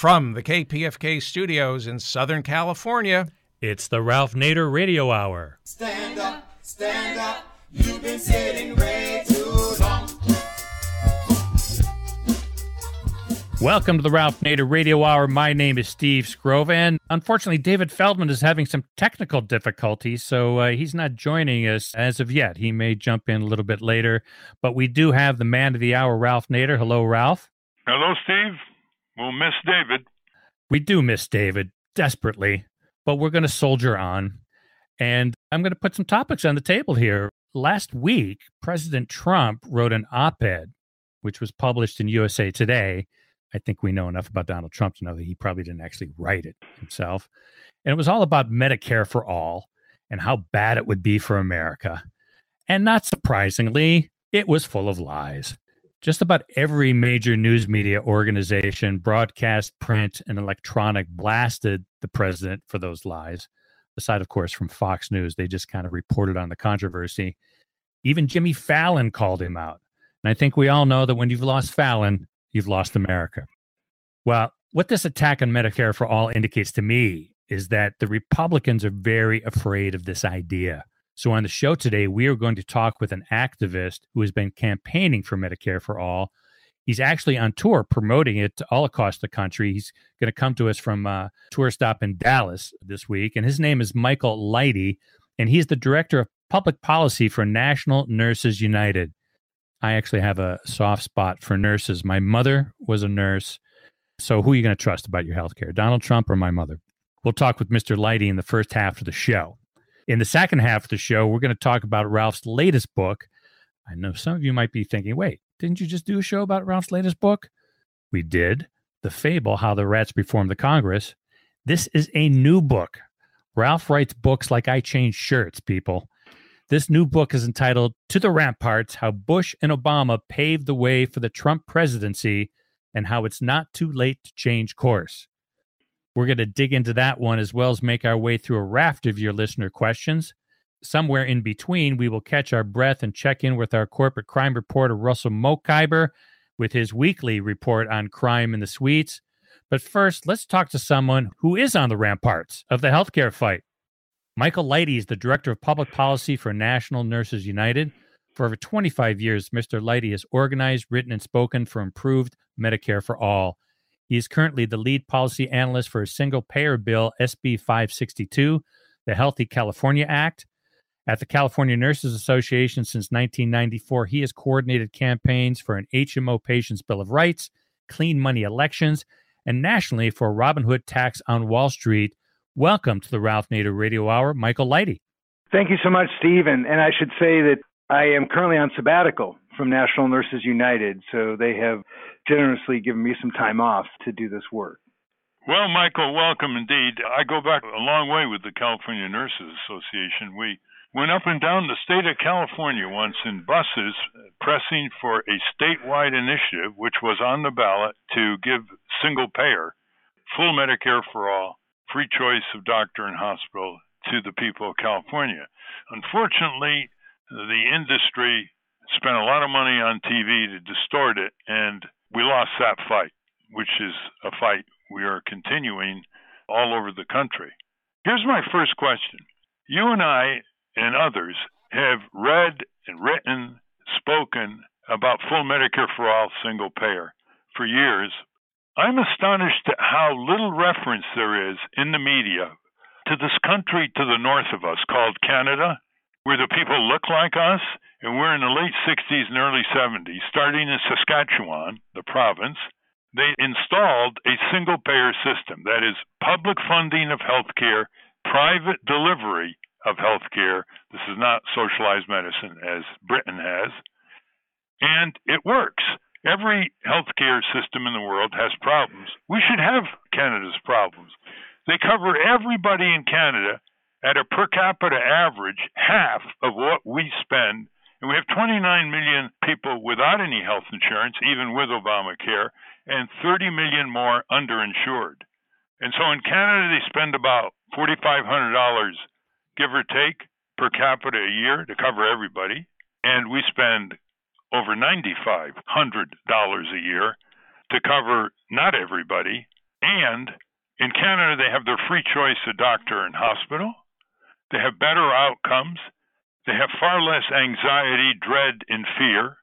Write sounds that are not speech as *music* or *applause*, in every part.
From the KPFK studios in Southern California, it's the Ralph Nader Radio Hour. Stand up, stand up. You've been sitting way too long. Welcome to the Ralph Nader Radio Hour. My name is Steve Skrovan. and unfortunately, David Feldman is having some technical difficulties, so uh, he's not joining us as of yet. He may jump in a little bit later, but we do have the man of the hour, Ralph Nader. Hello, Ralph. Hello, Steve. We'll miss David. We do miss David desperately, but we're going to soldier on. And I'm going to put some topics on the table here. Last week, President Trump wrote an op ed, which was published in USA Today I think we know enough about Donald Trump to know that he probably didn't actually write it himself. And it was all about Medicare for all and how bad it would be for America. And not surprisingly, it was full of lies. Just about every major news media organization, broadcast, print, and electronic, blasted the president for those lies. Aside, of course, from Fox News, they just kind of reported on the controversy. Even Jimmy Fallon called him out. And I think we all know that when you've lost Fallon, you've lost America. Well, what this attack on Medicare for all indicates to me is that the Republicans are very afraid of this idea. So, on the show today, we are going to talk with an activist who has been campaigning for Medicare for all. He's actually on tour promoting it all across the country. He's going to come to us from uh, a tour stop in Dallas this week, and his name is Michael Lighty, and he's the director of public policy for National Nurses United. I actually have a soft spot for nurses. My mother was a nurse. So who are you going to trust about your health care, Donald Trump or my mother? We'll talk with Mr. Lighty in the first half of the show. In the second half of the show, we're going to talk about Ralph's latest book. I know some of you might be thinking, wait, didn't you just do a show about Ralph's latest book? We did. The Fable How the Rats Reformed the Congress. This is a new book. Ralph writes books like I change shirts, people. This new book is entitled To the Ramparts How Bush and Obama Paved the Way for the Trump Presidency and How It's Not Too Late to Change Course. We're going to dig into that one as well as make our way through a raft of your listener questions. Somewhere in between, we will catch our breath and check in with our corporate crime reporter, Russell Mokhiber, with his weekly report on crime in the suites. But first, let's talk to someone who is on the ramparts of the healthcare fight. Michael Lighty is the Director of Public Policy for National Nurses United. For over 25 years, Mr. Lighty has organized, written, and spoken for improved Medicare for all. He is currently the lead policy analyst for a single payer bill, SB 562, the Healthy California Act. At the California Nurses Association since 1994, he has coordinated campaigns for an HMO Patients Bill of Rights, clean money elections, and nationally for Robin Hood tax on Wall Street Welcome to the Ralph Nader Radio Hour, Michael Lighty. Thank you so much, Steve. And, and I should say that I am currently on sabbatical from National Nurses United, so they have generously given me some time off to do this work. Well, Michael, welcome indeed. I go back a long way with the California Nurses Association. We went up and down the state of California once in buses pressing for a statewide initiative, which was on the ballot to give single payer full Medicare for all free choice of doctor and hospital to the people of California. Unfortunately, the industry spent a lot of money on TV to distort it, and we lost that fight, which is a fight we are continuing all over the country. Here's my first question. You and I and others have read and written, spoken about full Medicare for all single payer for years, I'm astonished at how little reference there is in the media to this country to the north of us called Canada, where the people look like us, and we're in the late 60s and early 70s, starting in Saskatchewan, the province. They installed a single payer system that is public funding of healthcare, private delivery of healthcare. This is not socialized medicine as Britain has. And it works. Every healthcare system in the world has problems. We should have Canada's problems. They cover everybody in Canada at a per capita average half of what we spend. And we have 29 million people without any health insurance, even with Obamacare, and 30 million more underinsured. And so in Canada, they spend about $4,500, give or take, per capita a year to cover everybody. And we spend over $9,500 a year to cover not everybody. And in Canada, they have their free choice of doctor and hospital. They have better outcomes. They have far less anxiety, dread, and fear.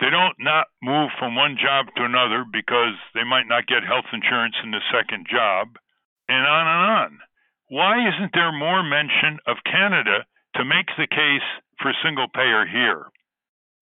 They don't not move from one job to another because they might not get health insurance in the second job, and on and on. Why isn't there more mention of Canada to make the case for single payer here?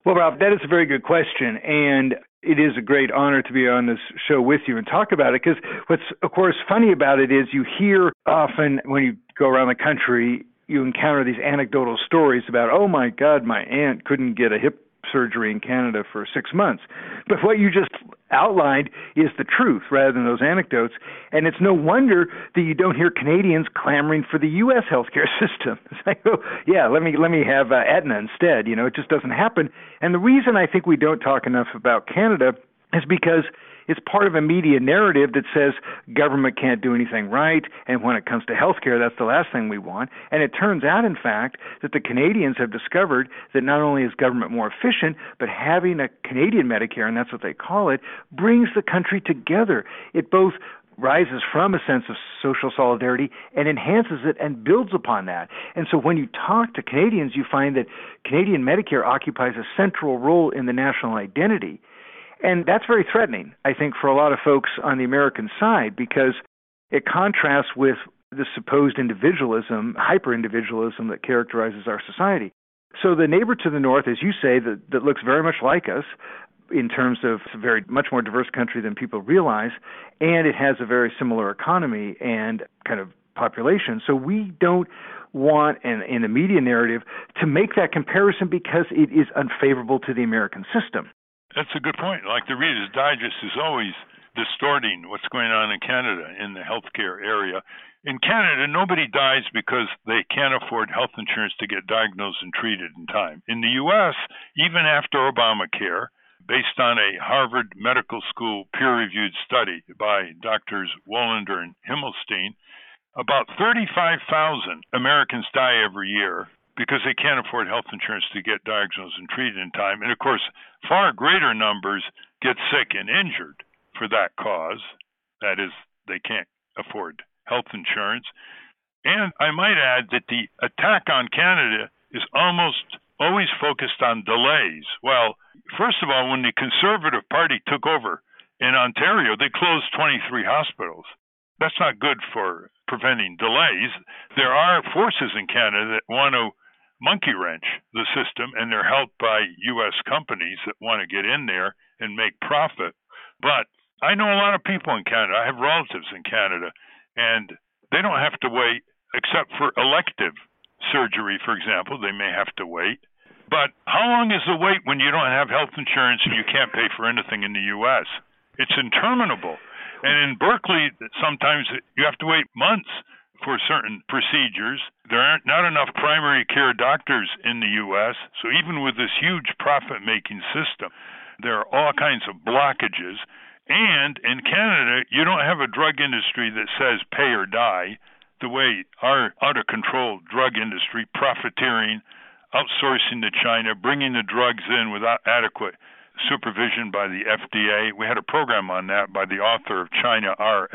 Well, Rob, that is a very good question. And it is a great honor to be on this show with you and talk about it because what's, of course, funny about it is you hear often when you go around the country, you encounter these anecdotal stories about, oh my God, my aunt couldn't get a hip surgery in Canada for six months. But what you just outlined is the truth rather than those anecdotes. And it's no wonder that you don't hear Canadians clamoring for the U.S. healthcare *laughs* system. It's like, oh, yeah, let me let me have uh, Aetna instead. You know, it just doesn't happen. And the reason I think we don't talk enough about Canada is because it's part of a media narrative that says government can't do anything right, and when it comes to health care, that's the last thing we want. And it turns out, in fact, that the Canadians have discovered that not only is government more efficient, but having a Canadian Medicare, and that's what they call it, brings the country together. It both rises from a sense of social solidarity and enhances it and builds upon that. And so when you talk to Canadians, you find that Canadian Medicare occupies a central role in the national identity. And that's very threatening, I think, for a lot of folks on the American side because it contrasts with the supposed individualism, hyper individualism that characterizes our society. So the neighbor to the north, as you say, that, that looks very much like us in terms of a very much more diverse country than people realize, and it has a very similar economy and kind of population. So we don't want in, in the media narrative to make that comparison because it is unfavorable to the American system. That's a good point. Like the Reader's Digest is always distorting what's going on in Canada in the healthcare area. In Canada, nobody dies because they can't afford health insurance to get diagnosed and treated in time. In the U.S., even after Obamacare, based on a Harvard Medical School peer reviewed study by doctors Woolhandler and Himmelstein, about 35,000 Americans die every year because they can't afford health insurance to get diagnosed and treated in time. And of course, far greater numbers get sick and injured for that cause. That is, they can't afford health insurance. And I might add that the attack on Canada is almost always focused on delays. Well, first of all, when the Conservative Party took over in Ontario, they closed 23 hospitals. That's not good for preventing delays. There are forces in Canada that want to monkey wrench the system, and they're helped by U.S. companies that want to get in there and make profit. But I know a lot of people in Canada. I have relatives in Canada, and they don't have to wait except for elective surgery, for example. They may have to wait. But how long is the wait when you don't have health insurance and you can't pay for anything in the U.S.? It's interminable. And in Berkeley, sometimes you have to wait months for certain procedures. There aren't not enough primary care doctors in the U.S., so even with this huge profit making system, there are all kinds of blockages. And in Canada, you don't have a drug industry that says pay or die the way our out of control drug industry, profiteering, outsourcing to China, bringing the drugs in without adequate supervision by the FDA. We had a program on that by the author of China RX,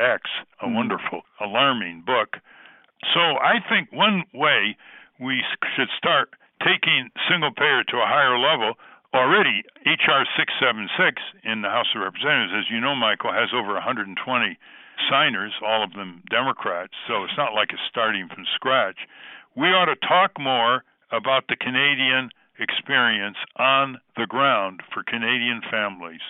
a mm-hmm. wonderful, alarming book. So I think one way we should start taking single payer to a higher level. Already, H.R. 676 in the House of Representatives, as you know, Michael, has over 120 signers, all of them Democrats, so it's not like it's starting from scratch. We ought to talk more about the Canadian experience on the ground for Canadian families.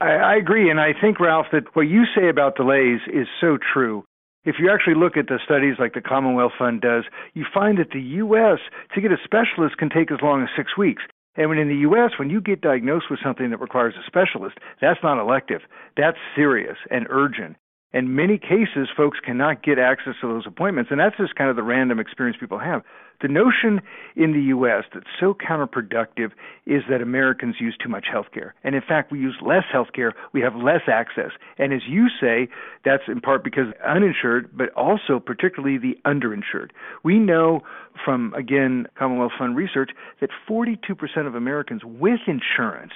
I, I agree, and I think, Ralph, that what you say about delays is so true. If you actually look at the studies like the Commonwealth Fund does, you find that the U.S. to get a specialist can take as long as six weeks. And when in the U.S., when you get diagnosed with something that requires a specialist, that's not elective. That's serious and urgent. In many cases, folks cannot get access to those appointments, and that's just kind of the random experience people have. The notion in the U.S. that's so counterproductive is that Americans use too much health care. And in fact, we use less health care, we have less access. And as you say, that's in part because uninsured, but also particularly the underinsured. We know from, again, Commonwealth Fund research that 42% of Americans with insurance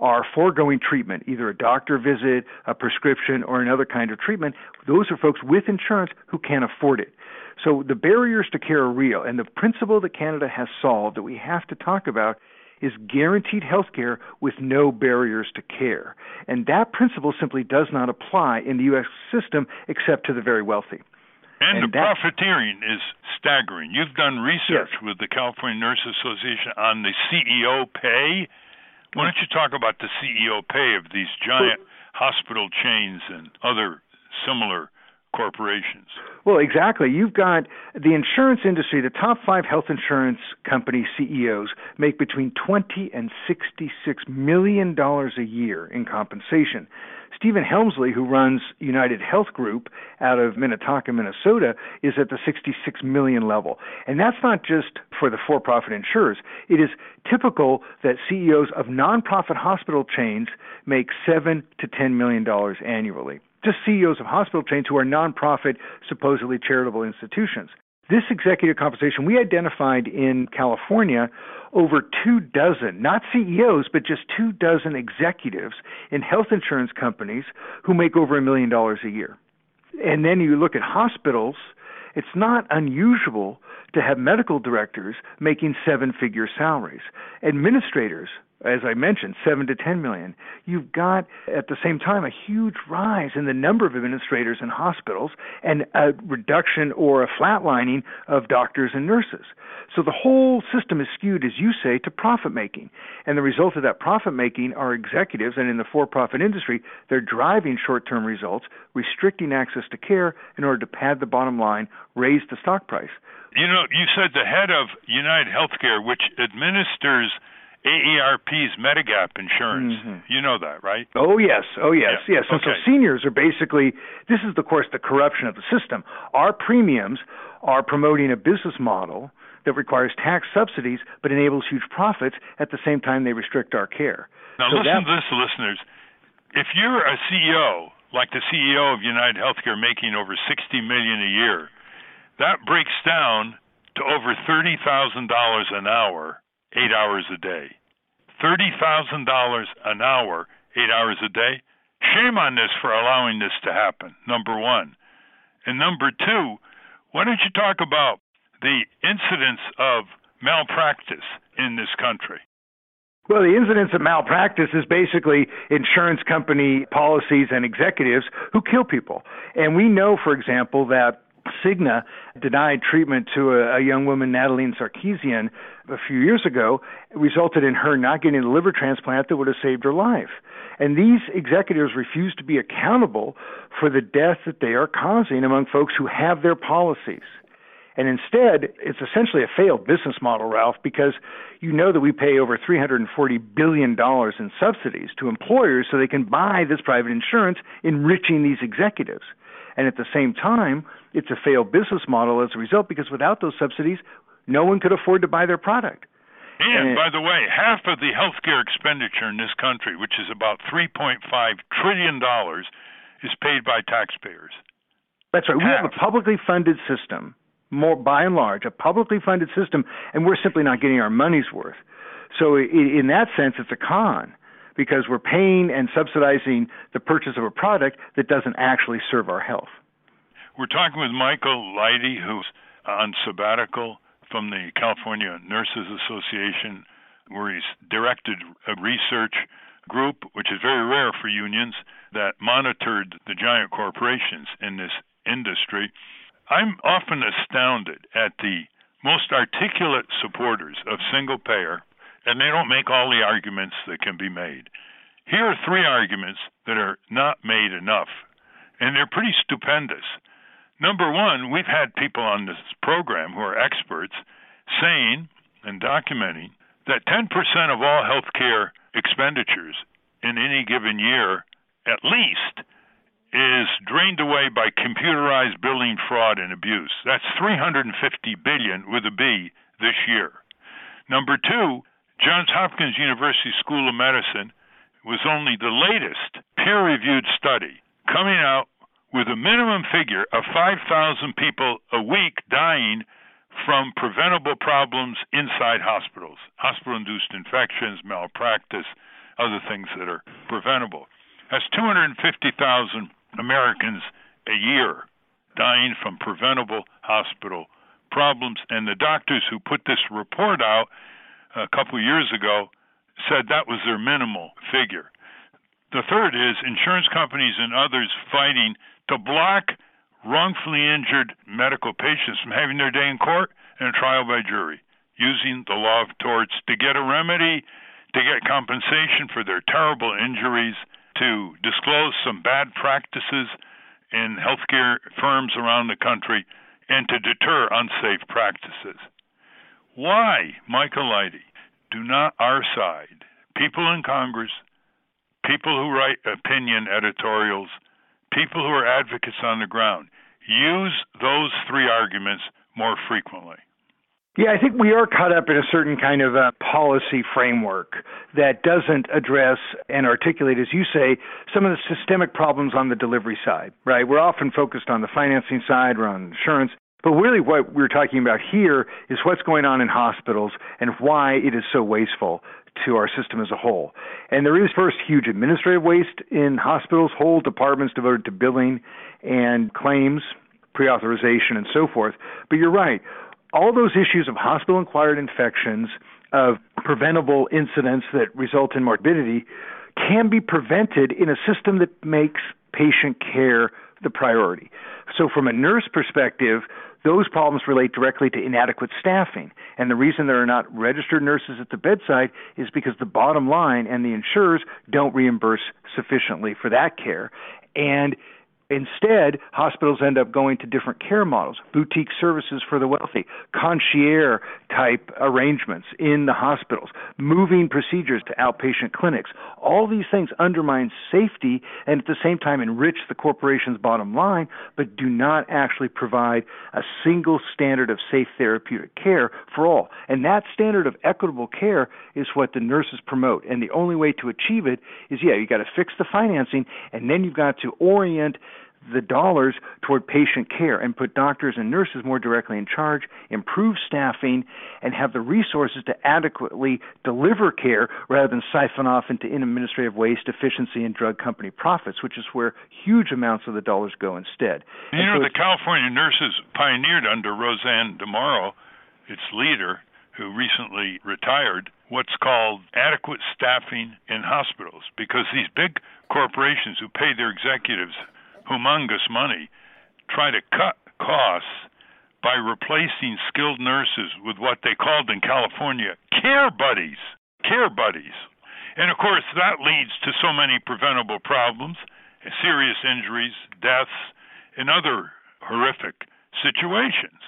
are foregoing treatment, either a doctor visit, a prescription, or another kind of treatment. Those are folks with insurance who can't afford it. So the barriers to care are real, and the principle that Canada has solved that we have to talk about is guaranteed health care with no barriers to care. And that principle simply does not apply in the U.S. system except to the very wealthy. And, and the profiteering is staggering. You've done research yes. with the California Nurse Association on the CEO pay. Why don't you talk about the CEO pay of these giant well, hospital chains and other similar corporations. Well, exactly. You've got the insurance industry, the top five health insurance company CEOs make between 20 and 66 million dollars a year in compensation. Stephen Hemsley, who runs United Health Group out of Minnetonka, Minnesota, is at the 66 million level. And that's not just for the for profit insurers. It is typical that CEOs of nonprofit hospital chains make 7 to 10 million dollars annually just CEOs of hospital chains who are nonprofit, supposedly charitable institutions. This executive compensation, we identified in California over two dozen, not CEOs, but just two dozen executives in health insurance companies who make over a million dollars a year. And then you look at hospitals, it's not unusual to have medical directors making seven figure salaries, administrators as I mentioned, seven to ten million. You've got at the same time a huge rise in the number of administrators in hospitals and a reduction or a flatlining of doctors and nurses. So the whole system is skewed, as you say, to profit making. And the result of that profit making are executives, and in the for profit industry, they're driving short term results, restricting access to care in order to pad the bottom line, raise the stock price. You know, you said the head of United Healthcare, which administers AARP's Medigap insurance. Mm-hmm. You know that, right? Oh yes, oh yes, yeah. yes. And okay. so seniors are basically this is of course the corruption of the system. Our premiums are promoting a business model that requires tax subsidies but enables huge profits at the same time they restrict our care. Now so listen that, to this, listeners. If you're a CEO like the CEO of United Healthcare making over 60 million a year, that breaks down to over $30,000 an hour eight hours a day. $30,000 an hour, eight hours a day. Shame on this for allowing this to happen, number one. And number two, why don't you talk about the incidence of malpractice in this country? Well, the incidence of malpractice is basically insurance company policies and executives who kill people. And we know, for example, that Cigna denied treatment to a, a young woman, Nataline Sarkisyan, a few years ago, resulted in her not getting a liver transplant that would have saved her life. And these executives refuse to be accountable for the death that they are causing among folks who have their policies. And instead, it's essentially a failed business model, Ralph, because you know that we pay over $340 billion in subsidies to employers so they can buy this private insurance, enriching these executives. And at the same time, it's a failed business model as a result because without those subsidies, no one could afford to buy their product. And, and by the way, half of the healthcare expenditure in this country, which is about $3.5 trillion, is paid by taxpayers. That's right. Half. We have a publicly funded system, more by and large, a publicly funded system, and we're simply not getting our money's worth. So, in that sense, it's a con because we're paying and subsidizing the purchase of a product that doesn't actually serve our health. We're talking with Michael Lighty, who's on sabbatical from the California Nurses Association, where he's directed a research group, which is very rare for unions, that monitored the giant corporations in this industry. I'm often astounded at the most articulate supporters of single payer and they don't make all the arguments that can be made. Here are three arguments that are not made enough, and they're pretty stupendous. Number one, we've had people on this program who are experts saying and documenting that 10% of all healthcare expenditures in any given year, at least, is drained away by computerized billing fraud and abuse. That's 350 billion with a B this year. Number two, Johns Hopkins University School of Medicine was only the latest peer reviewed study coming out with a minimum figure of 5,000 people a week dying from preventable problems inside hospitals hospital induced infections, malpractice, other things that are preventable. Has 250,000 Americans a year dying from preventable hospital problems, and the doctors who put this report out a couple of years ago said that was their minimal figure. The third is insurance companies and others fighting to block wrongfully injured medical patients from having their day in court and a trial by jury, using the law of torts to get a remedy, to get compensation for their terrible injuries, to disclose some bad practices in healthcare firms around the country, and to deter unsafe practices. Why, Michael Lighty, do not our side, people in Congress, people who write opinion editorials, people who are advocates on the ground, use those three arguments more frequently? Yeah, I think we are caught up in a certain kind of a policy framework that doesn't address and articulate, as you say, some of the systemic problems on the delivery side, right? We're often focused on the financing side, or on insurance, but really what we're talking about here is what's going on in hospitals and why it is so wasteful to our system as a whole. And there is first huge administrative waste in hospitals, whole departments devoted to billing and claims, pre-authorization and so forth. But you're right all those issues of hospital acquired infections, of preventable incidents that result in morbidity, can be prevented in a system that makes patient care the priority. So, from a nurse perspective, those problems relate directly to inadequate staffing. And the reason there are not registered nurses at the bedside is because the bottom line and the insurers don't reimburse sufficiently for that care. And Instead, hospitals end up going to different care models, boutique services for the wealthy, concierge type arrangements in the hospitals, moving procedures to outpatient clinics. All these things undermine safety and at the same time enrich the corporation's bottom line, but do not actually provide a single standard of safe therapeutic care for all. And that standard of equitable care is what the nurses promote. And the only way to achieve it is, yeah, you got to fix the financing and then you've got to orient the dollars toward patient care and put doctors and nurses more directly in charge, improve staffing, and have the resources to adequately deliver care rather than siphon off into administrative waste, efficiency, and drug company profits, which is where huge amounts of the dollars go instead. You and know, so the California nurses pioneered under RoseAnn DeMoro, its leader, who recently retired, what's called adequate staffing in hospitals because these big corporations who pay their executives humongous money, try to cut costs by replacing skilled nurses with what they called in California care buddies. Care buddies. And of course, that leads to so many preventable problems, serious injuries, deaths, and other horrific situations.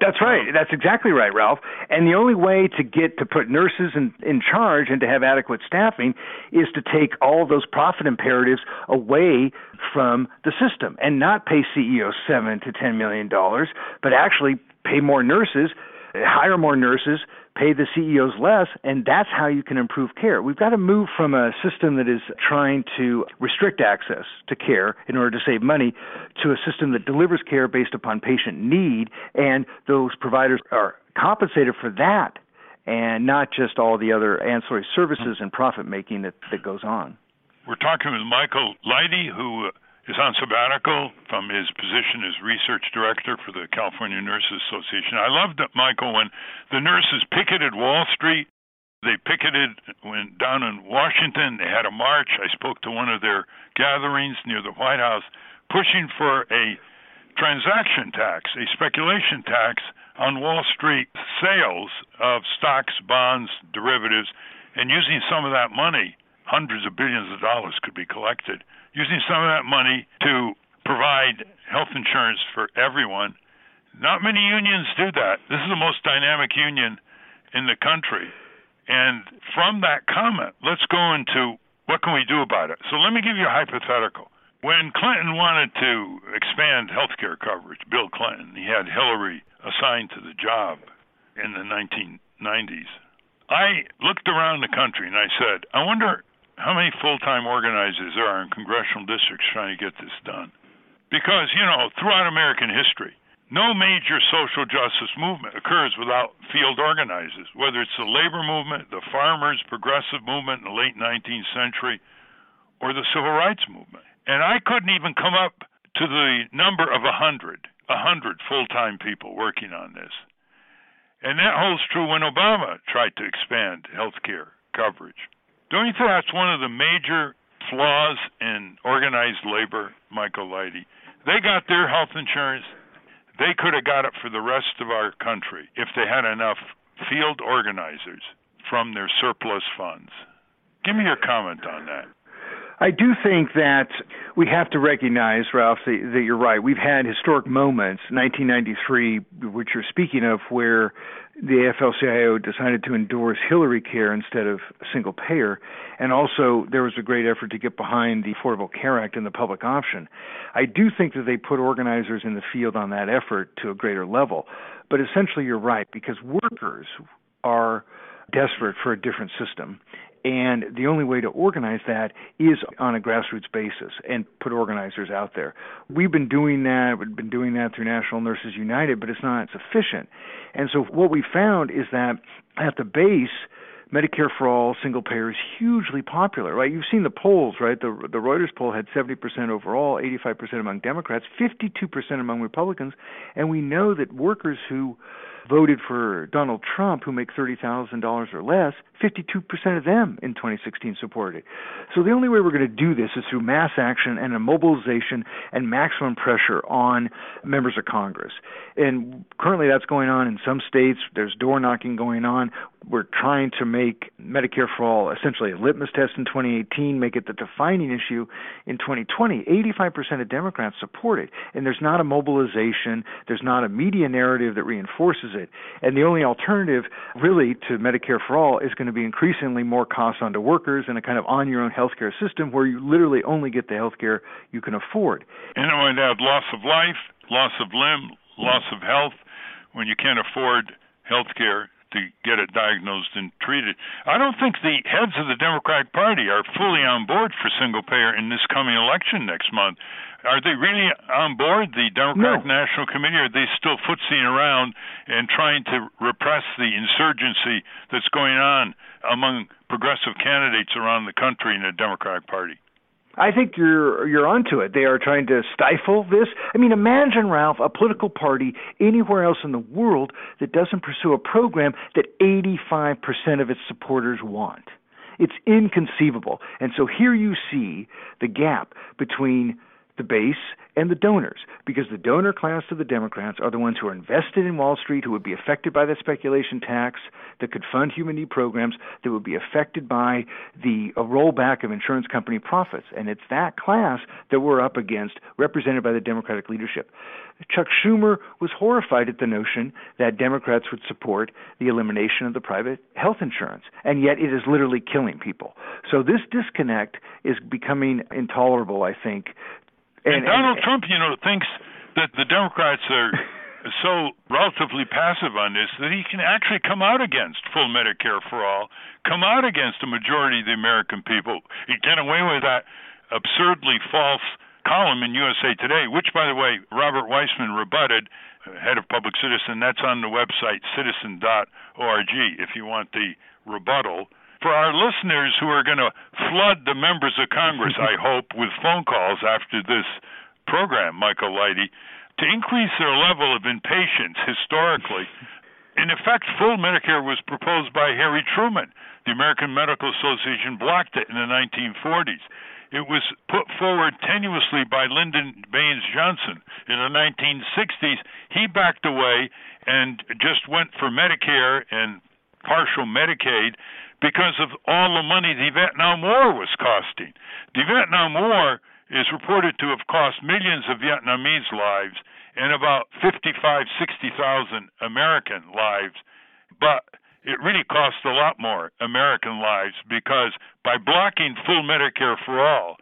That's right. That's exactly right, Ralph. And the only way to get to put nurses in, in charge and to have adequate staffing is to take all those profit imperatives away from the system and not pay CEOs seven to ten million dollars, but actually pay more nurses, hire more nurses, pay the CEOs less, and that's how you can improve care. We've got to move from a system that is trying to restrict access to care in order to save money to a system that delivers care based upon patient need, and those providers are compensated for that and not just all the other ancillary services and profit making that, that goes on. We're talking with Michael Lighty, who is on sabbatical from his position as research director for the California Nurses Association. I loved that, Michael, when the nurses picketed Wall Street. They picketed when down in Washington. They had a march. I spoke to one of their gatherings near the White House, pushing for a transaction tax, a speculation tax on Wall Street sales of stocks, bonds, derivatives, and using some of that money, hundreds of billions of dollars could be collected using some of that money to provide health insurance for everyone. Not many unions do that. This is the most dynamic union in the country. And from that comment, let's go into what can we do about it. So let me give you a hypothetical. When Clinton wanted to expand health care coverage, Bill Clinton, he had Hillary assigned to the job in the 1990s. I looked around the country and I said, I wonder how many full time organizers there are in congressional districts trying to get this done. Because, you know, throughout American history, No major social justice movement occurs without field organizers, whether it's the labor movement, the farmers' progressive movement in the late 19th century, or the civil rights movement. And I couldn't even come up to the number of a hundred, a hundred full-time people working on this. And that holds true when Obama tried to expand health care coverage. Don't you think that's one of the major flaws in organized labor, Michael Lighty? They got their health insurance. They could have got it for the rest of our country if they had enough field organizers from their surplus funds. Give me your comment on that. I do think that we have to recognize, Ralph, that, that, you're right. We've had historic moments, 1993, which you're speaking of, where the AFL-CIO decided to endorse Hillary Care instead of single payer, and also there was a great effort to get behind the Affordable Care Act and the public option. I do think that they put organizers in the field on that effort to a greater level, but essentially you're right because workers are desperate for a different system and the only way to organize that is on a grassroots basis and put organizers out there. We've been doing that, we've been doing that through National Nurses United, but it's not sufficient. And so what we found is that at the base, Medicare for all single payer is hugely popular, right? You've seen the polls, right? The the Reuters poll had 70% overall, 85% among Democrats, 52% among Republicans, and we know that workers who voted for Donald Trump who make $30,000 or less, 52% of them in 2016 supported it. So the only way we're going to do this is through mass action and a mobilization and maximum pressure on members of Congress. And currently that's going on in some states. There's door knocking going on. We're trying to make Medicare for all essentially a litmus test in 2018, make it the defining issue in 2020. 85% of Democrats support it. And there's not a mobilization, there's not a media narrative that reinforces it. And the only alternative really to Medicare for all is going to be increasingly more costs onto workers and a kind of on your own healthcare system where you literally only get the healthcare you can afford. And it might have loss of life, loss of limb, loss of health when you can't afford health care to get it diagnosed and treated. I don't think the heads of the Democratic Party are fully on board for single payer in this coming election next month. Are they really on board, the Democratic no. National Committee, or are they still footsying around and trying to repress the insurgency that's going on among progressive candidates around the country in the Democratic Party? I think you're you're onto it. They are trying to stifle this. I mean, imagine Ralph, a political party anywhere else in the world that doesn't pursue a program that 85% of its supporters want. It's inconceivable. And so here you see the gap between the base and the donors, because the donor class of the Democrats are the ones who are invested in Wall Street, who would be affected by the speculation tax, that could fund human need programs, that would be affected by the rollback of insurance company profits. And it's that class that we're up against, represented by the Democratic leadership. Chuck Schumer was horrified at the notion that Democrats would support the elimination of the private health insurance, and yet it is literally killing people. So this disconnect is becoming intolerable, I think, and, and Donald and, Trump, you know, thinks that the Democrats are *laughs* so relatively passive on this that he can actually come out against full Medicare for all, come out against a majority of the American people. He get away with that absurdly false column in USA Today, which, by the way, Robert Weissman rebutted, uh, head of Public Citizen. That's on the website citizen.org if you want the rebuttal for our listeners who are going to flood the members of Congress, I *laughs* hope, with phone calls after this program, Michael Lighty, to increase their level of impatience historically. In effect, full Medicare was proposed by Harry Truman. The American Medical Association blocked it in the 1940s. It was put forward tenuously by Lyndon Baines Johnson in the 1960s. He backed away and just went for Medicare and partial Medicaid because of all the money the Vietnam War was costing. The Vietnam War is reported to have cost millions of Vietnamese lives and about 55, 60,000 American lives, but it really cost a lot more American lives because by blocking full Medicare for all,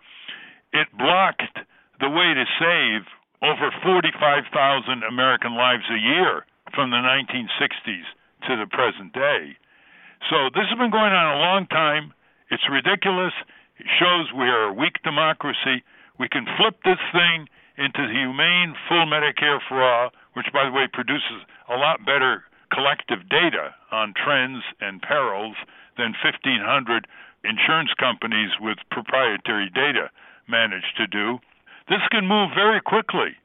it blocked the way to save over 45,000 American lives a year from the 1960s to the present day. So this has been going on a long time. It's ridiculous. It shows we are a weak democracy. We can flip this thing into the humane full Medicare for all, which, by the way, produces a lot better collective data on trends and perils than 1,500 insurance companies with proprietary data manage to do. This can move very quickly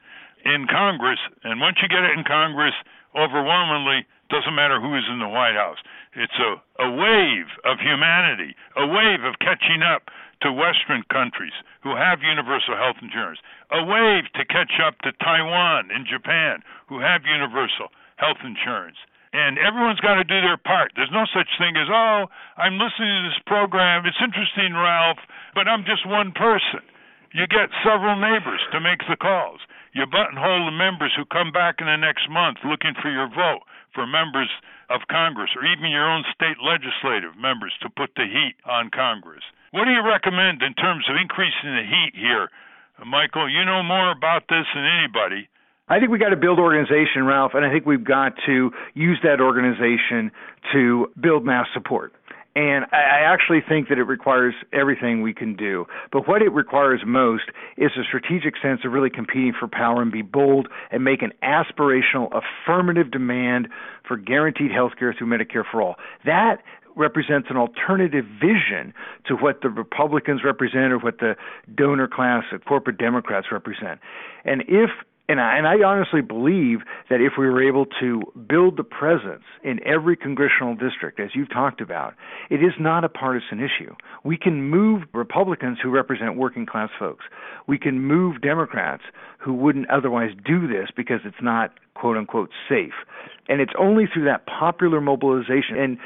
in Congress, and once you get it in Congress, overwhelmingly doesn't matter who is in the White House. It's a, a wave of humanity, a wave of catching up to Western countries who have universal health insurance, a wave to catch up to Taiwan and Japan who have universal health insurance. And everyone's got to do their part. There's no such thing as, oh, I'm listening to this program. It's interesting, Ralph, but I'm just one person. You get several neighbors to make the calls. You buttonhole the members who come back in the next month looking for your vote for members of Congress or even your own state legislative members to put the heat on Congress. What do you recommend in terms of increasing the heat here? Michael, you know more about this than anybody. I think we got to build organization, Ralph, and I think we've got to use that organization to build mass support. And I actually think that it requires everything we can do. But what it requires most is a strategic sense of really competing for power and be bold and make an aspirational, affirmative demand for guaranteed health care through Medicare for all. That represents an alternative vision to what the Republicans represent or what the donor class, the corporate Democrats represent. And if and I, and I honestly believe that if we were able to build the presence in every congressional district, as you've talked about, it is not a partisan issue. We can move Republicans who represent working class folks. We can move Democrats who wouldn't otherwise do this because it's not quote unquote safe. And it's only through that popular mobilization. And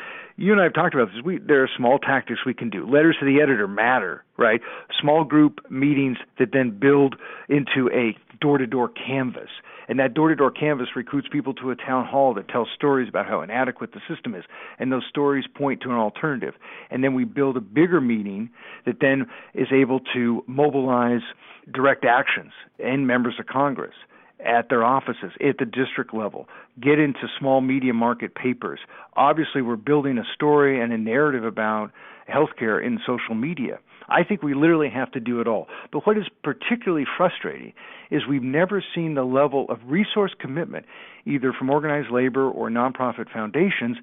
you and I have talked about this. We, there are small tactics we can do. Letters to the editor matter, right? Small group meetings that then build into a door to door canvass. And that door to door canvass recruits people to a town hall that tells stories about how inadequate the system is. And those stories point to an alternative. And then we build a bigger meeting that then is able to mobilize direct actions and members of Congress at their offices at the district level, get into small media market papers. Obviously, we're building a story and a narrative about healthcare in social media. I think we literally have to do it all. But what is particularly frustrating is we've never seen the level of resource commitment, either from organized labor or nonprofit foundations,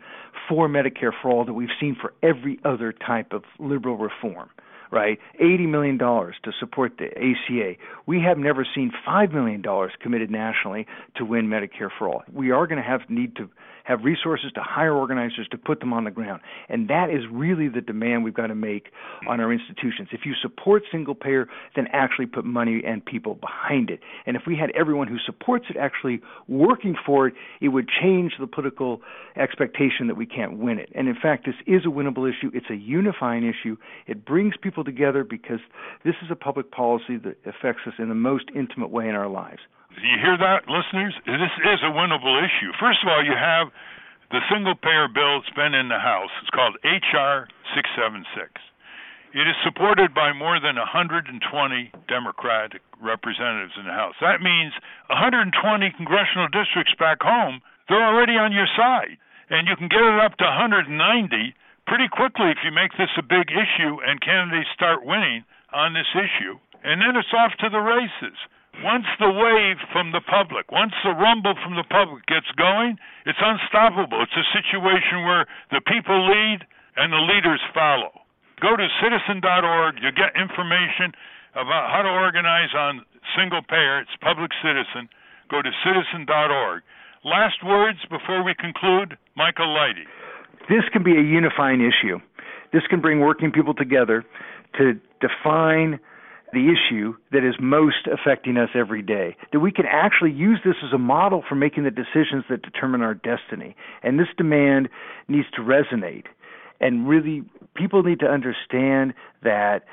for Medicare for all that we've seen for every other type of liberal reform right? $80 million to support the ACA. We have never seen $5 million committed nationally to win Medicare for all. We are going to have need to have resources to hire organizers to put them on the ground. And that is really the demand we've got to make on our institutions. If you support single payer, then actually put money and people behind it. And if we had everyone who supports it actually working for it, it would change the political expectation that we can't win it. And in fact, this is a winnable issue. It's a unifying issue. It brings people together because this is a public policy that affects us in the most intimate way in our lives. You hear that, listeners? This is a winnable issue. First of all, you have the single payer bill that's been in the House. It's called H.R. 676. It is supported by more than 120 Democratic representatives in the House. That means 120 congressional districts back home, they're already on your side. And you can get it up to 190 pretty quickly if you make this a big issue and candidates start winning on this issue. And then it's off to the races once the wave from the public, once the rumble from the public gets going, it's unstoppable. It's a situation where the people lead and the leaders follow. Go to citizen.org. You get information about how to organize on single payer. It's public citizen. Go to citizen.org. Last words before we conclude, Michael Lighty. This can be a unifying issue. This can bring working people together to define the issue that is most affecting us every day. That we can actually use this as a model for making the decisions that determine our destiny. And this demand needs to resonate. And really, people need to understand that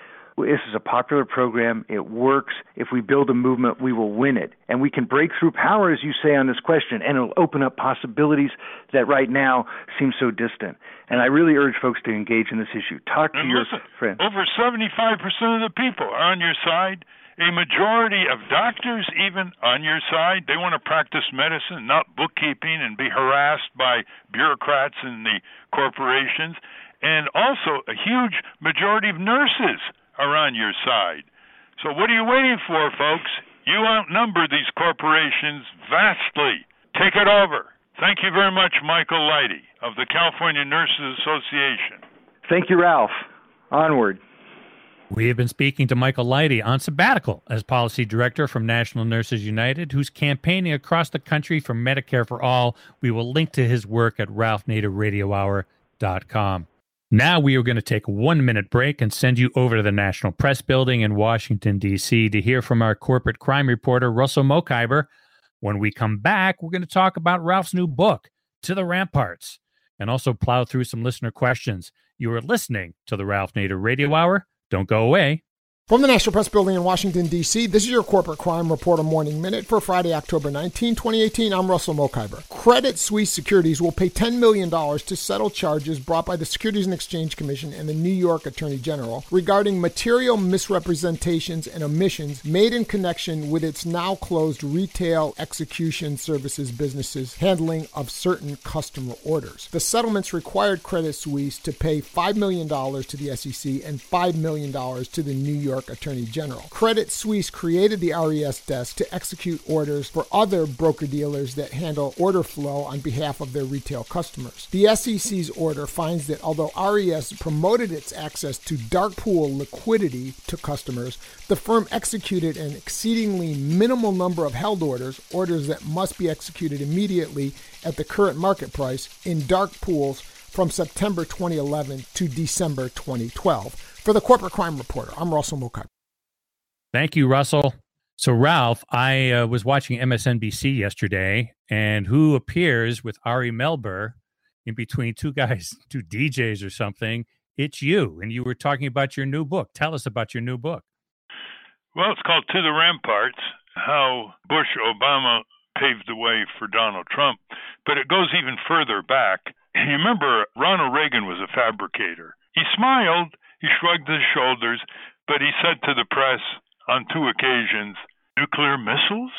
this is a popular program. It works. If we build a movement, we will win it. And we can break through power, as you say, on this question, and it'll open up possibilities that right now seem so distant. And I really urge folks to engage in this issue. Talk to and your listen, friends. Over 75% of the people are on your side. A majority of doctors, even on your side, they want to practice medicine, not bookkeeping, and be harassed by bureaucrats and the corporations. And also, a huge majority of nurses are on your side. So what are you waiting for, folks? You outnumber these corporations vastly. Take it over. Thank you very much, Michael Lighty of the California Nurses Association. Thank you, Ralph. Onward. We have been speaking to Michael Lighty on sabbatical as policy director from National Nurses United, who's campaigning across the country for Medicare for All. We will link to his work at ralphnaderradiohour.com. Now we are going to take one minute break and send you over to the National Press Building in Washington, D.C. to hear from our corporate crime reporter, Russell Mokhiber. When we come back, we're going to talk about Ralph's new book, To the Ramparts, and also plow through some listener questions. You are listening to the Ralph Nader Radio Hour. Don't go away. From the National Press Building in Washington, D.C., this is your Corporate Crime Reporter Morning Minute for Friday, October 19, 2018. I'm Russell Mokhiber. Credit Suisse Securities will pay $10 million to settle charges brought by the Securities and Exchange Commission and the New York Attorney General regarding material misrepresentations and omissions made in connection with its now closed retail execution services businesses handling of certain customer orders. The settlements required Credit Suisse to pay $5 million to the SEC and $5 million to the New York York Attorney General. Credit Suisse created the RES desk to execute orders for other broker dealers that handle order flow on behalf of their retail customers. The SEC's order finds that although RES promoted its access to dark pool liquidity to customers, the firm executed an exceedingly minimal number of held orders, orders that must be executed immediately at the current market price in dark pools from September 2011 to December 2012. For the Corporate Crime Reporter, I'm Russell Mokhiber. Thank you, Russell. So, Ralph, I uh, was watching MSNBC yesterday, and who appears with Ari Melber in between two guys, *laughs* two DJs or something? It's you. And you were talking about your new book. Tell us about your new book. Well, it's called To the Ramparts How Bush Obama Paved the Way for Donald Trump. But it goes even further back. You remember, Ronald Reagan was a fabricator. He smiled he shrugged his shoulders, but he said to the press on two occasions nuclear missiles,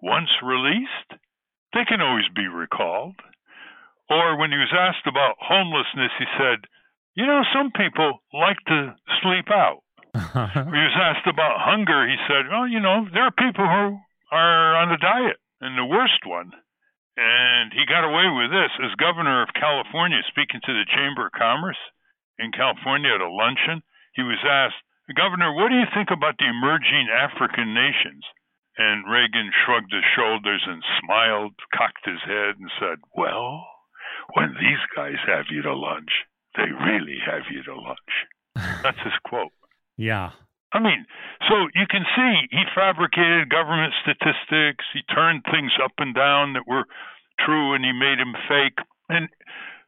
once released, they can always be recalled. Or when he was asked about homelessness, he said, You know, some people like to sleep out. *laughs* he was asked about hunger, he said, Well, you know, there are people who are on a diet, and the worst one. And he got away with this as governor of California, speaking to the Chamber of Commerce in California at a luncheon. He was asked, Governor, what do you think about the emerging African nations? And Reagan shrugged his shoulders and smiled, cocked his head, and said, Well, when these guys have you to lunch, they really have you to lunch. That's his quote. Yeah. I mean, so you can see he fabricated government statistics, he turned things up and down that were true, and he made them fake. And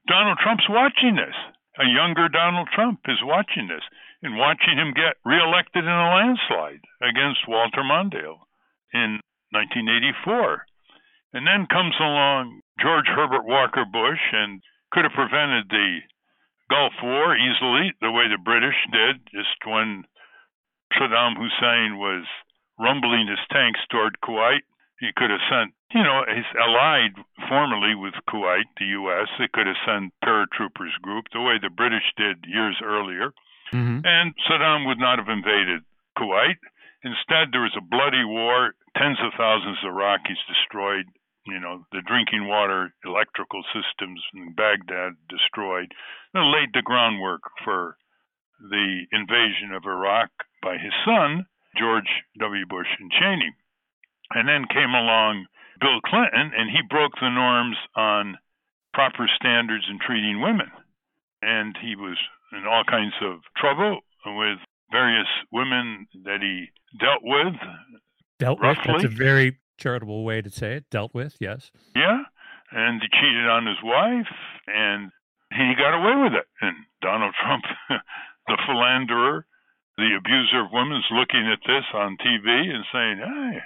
Donald Trump's watching this a younger Donald Trump is watching this and watching him get reelected in a landslide against Walter Mondale in 1984. And then comes along George Herbert Walker Bush and could have prevented the Gulf War easily, the way the British did, just when Saddam Hussein was rumbling his tanks toward Kuwait. He could have sent you know, he's allied formally with Kuwait, the U.S. They could have sent paratroopers group the way the British did years earlier, mm-hmm. and Saddam would not have invaded Kuwait. Instead, there was a bloody war. Tens of thousands of Iraqis destroyed. You know, the drinking water, electrical systems in Baghdad destroyed. And laid the groundwork for the invasion of Iraq by his son, George W. Bush and Cheney. And then came along Bill Clinton, and he broke the norms on proper standards in treating women. And he was in all kinds of trouble with various women that he dealt with. Dealt roughly. with? That's a very charitable way to say it. Dealt with, yes. Yeah. And he cheated on his wife, and he got away with it. And Donald Trump, *laughs* the philanderer, the abuser of women, is looking at this on TV and saying, hey,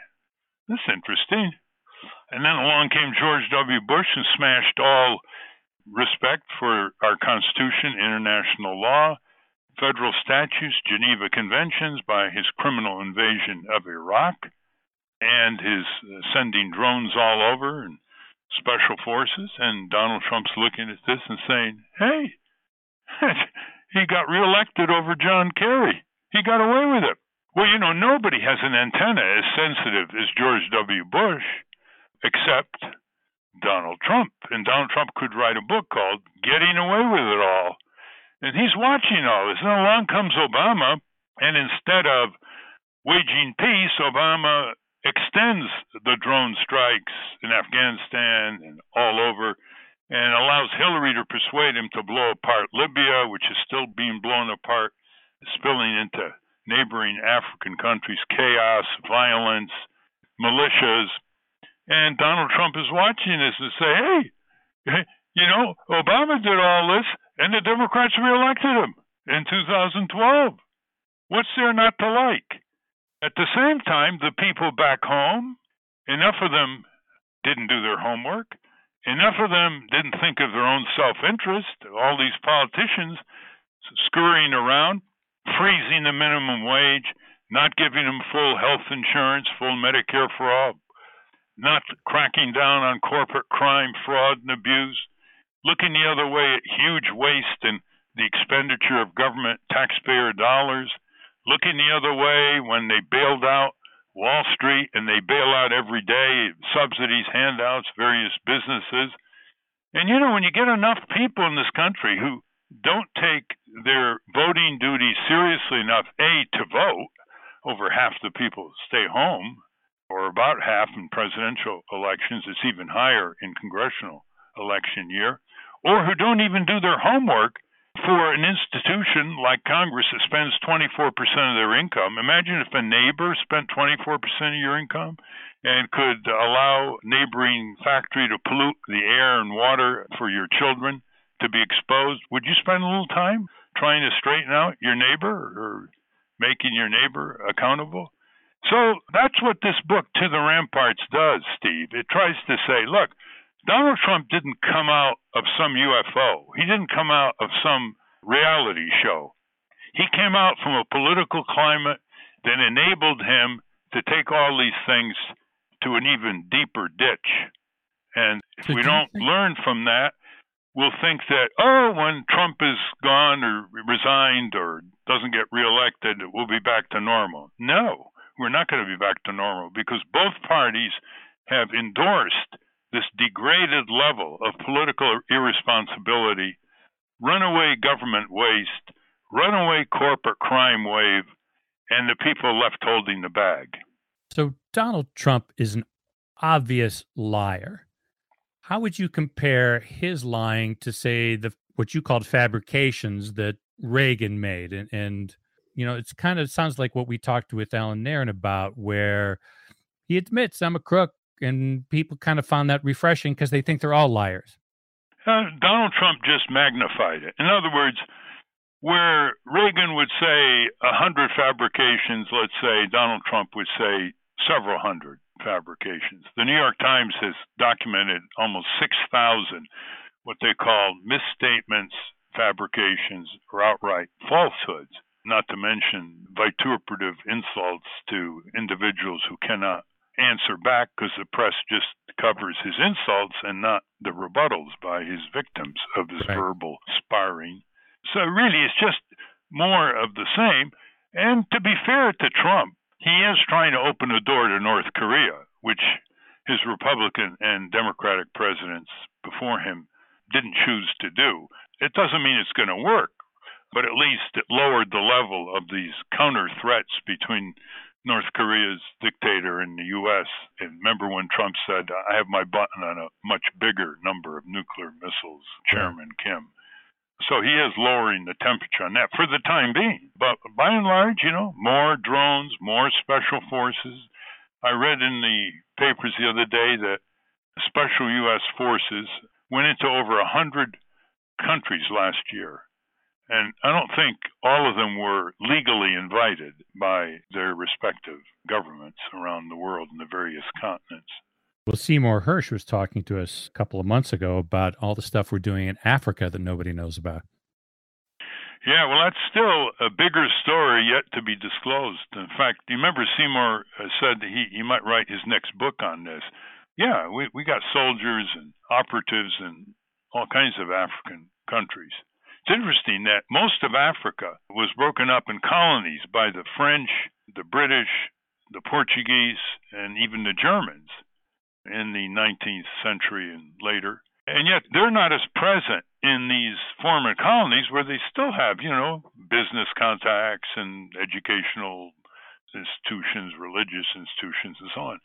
that's interesting. And then along came George W. Bush and smashed all respect for our Constitution, international law, federal statutes, Geneva Conventions by his criminal invasion of Iraq and his uh, sending drones all over and special forces. And Donald Trump's looking at this and saying, hey, *laughs* he got reelected over John Kerry. He got away with it. Well, you know, nobody has an antenna as sensitive as George W. Bush except Donald Trump. And Donald Trump could write a book called Getting Away with It All. And he's watching all this. And along comes Obama, and instead of waging peace, Obama extends the drone strikes in Afghanistan and all over and allows Hillary to persuade him to blow apart Libya, which is still being blown apart, spilling into neighboring African countries, chaos, violence, militias. And Donald Trump is watching this and say, hey, you know, Obama did all this and the Democrats reelected him in 2012. What's there not to like? At the same time, the people back home, enough of them didn't do their homework. Enough of them didn't think of their own self interest. All these politicians scurrying around, freezing the minimum wage, not giving them full health insurance, full Medicare for all, not cracking down on corporate crime, fraud, and abuse, looking the other way at huge waste and the expenditure of government taxpayer dollars, looking the other way when they bailed out Wall Street and they bail out every day subsidies, handouts, various businesses. And you know, when you get enough people in this country who don't take their voting duty seriously enough, A, to vote, over half the people stay home, or about half in presidential elections, it's even higher in congressional election year, or who don't even do their homework for an institution like Congress that spends 24% of their income, imagine if a neighbor spent 24% of your income and could allow neighboring factory to pollute the air and water for your children to be exposed. Would you spend a little time trying to straighten out your neighbor or making your neighbor accountable? So that's what this book, To the Ramparts, does, Steve. It tries to say, look, Donald Trump didn't come out of some UFO. He didn't come out of some reality show. He came out from a political climate that enabled him to take all these things to an even deeper ditch. And if we don't learn from that, we'll think that, oh, when Trump is gone or resigned or doesn't get reelected, we'll be back to normal. No, we're not going to be back to normal because both parties have endorsed this degraded level of political irresponsibility, runaway government waste, runaway corporate crime wave, and the people left holding the bag. So Donald Trump is an obvious liar. How would you compare his lying to say the what you called fabrications that Reagan made and, and you know it's kind of sounds like what we talked with Allan Nairn about where he admits I'm a crook and people kind of found that refreshing because they think they're all liars. Uh, Donald Trump just magnified it. In other words, where Reagan would say a hundred fabrications, let's say Donald Trump would say several hundred fabrications. The New York Times has documented almost 6,000 what they call misstatements, fabrications, or outright falsehoods, not to mention vituperative insults to individuals who cannot answer back because the press just covers his insults and not the rebuttals by his victims of this right. verbal sparring. So really, it's just more of the same. And to be fair to Trump, he is trying to open a door to North Korea, which his Republican and Democratic presidents before him didn't choose to do. It doesn't mean it's going to work, but at least it lowered the level of these counter threats between North Korea's dictator and the U.S. And remember when Trump said, I have my button on a much bigger number of nuclear missiles, Chairman Kim. So he is lowering the temperature on that for the time being. But by and large, you know, more drones, more special forces. I read in the papers the other day that special U.S. forces went into over a 100 countries last year and I don't think all of them were legally invited by their respective governments around the world in the various continents. Well, Seymour Hersh was talking to us a couple of months ago about all the stuff we're doing in Africa that nobody knows about. Yeah, well, that's still a bigger story yet to be disclosed. In fact, do you remember Seymour uh, said he, he might write his next book on this? Yeah, we, we got soldiers and operatives in all kinds of African countries. It's interesting that most of Africa was broken up in colonies by the French, the British, the Portuguese, and even the Germans. in the 19th century and later. And yet they're not as present in these former colonies where they still have, you know, business contacts and educational institutions, religious institutions, and so on.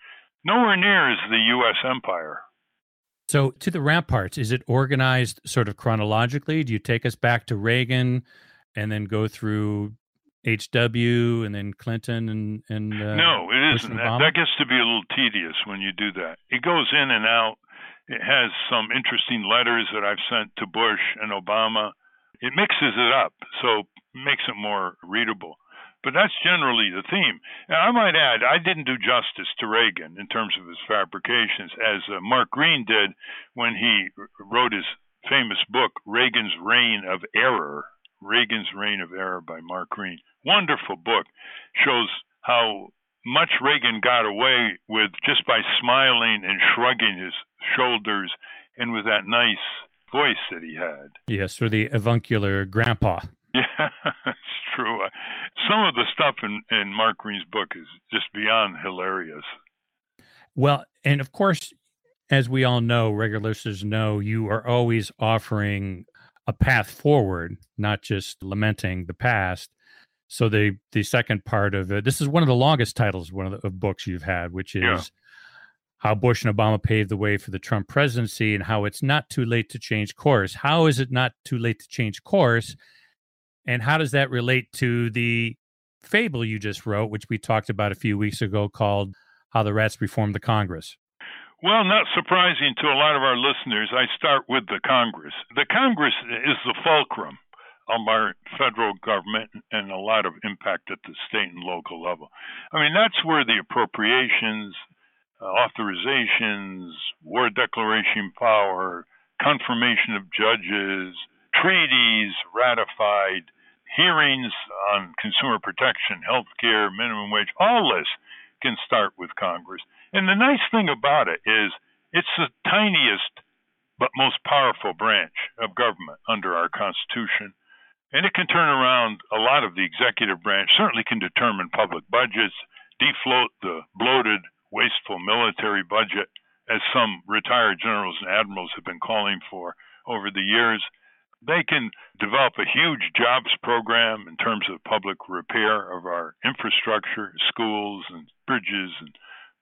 Nowhere near is the U.S. empire. So, to the ramparts, is it organized sort of chronologically? Do you take us back to Reagan and then go through HW and then Clinton and and uh, no, it isn't. That, that gets to be a little tedious when you do that. It goes in and out. It has some interesting letters that I've sent to Bush and Obama. It mixes it up, so makes it more readable. But that's generally the theme. And I might add, I didn't do justice to Reagan in terms of his fabrications, as uh, Mark Green did when he wrote his famous book, Reagan's Reign of Error. Reagan's Reign of Error by Mark Green. Wonderful book. Shows how much Reagan got away with just by smiling and shrugging his shoulders and with that nice voice that he had. Yes, or the avuncular grandpa. Yeah, *laughs* it's true. Uh, some of the stuff in, in Mark Green's book is just beyond hilarious. Well, and of course, as we all know, regular listeners know, you are always offering a path forward, not just lamenting the past. So the the second part of it, this is one of the longest titles, one of, the, of books you've had, which is yeah. how Bush and Obama paved the way for the Trump presidency, and how it's not too late to change course. How is it not too late to change course? And how does that relate to the fable you just wrote, which we talked about a few weeks ago, called How the Rats Reformed the Congress? Well, not surprising to a lot of our listeners, I start with the Congress. The Congress is the fulcrum of our federal government and a lot of impact at the state and local level. I mean, that's where the appropriations, uh, authorizations, war declaration power, confirmation of judges, treaties ratified, hearings on consumer protection, health care, minimum wage, all this can start with Congress. And the nice thing about it is it's the tiniest but most powerful branch of government under our Constitution. And it can turn around a lot of the executive branch, certainly can determine public budgets, defloat the bloated, wasteful military budget, as some retired generals and admirals have been calling for over the years. They can develop a huge jobs program in terms of public repair of our infrastructure, schools and bridges and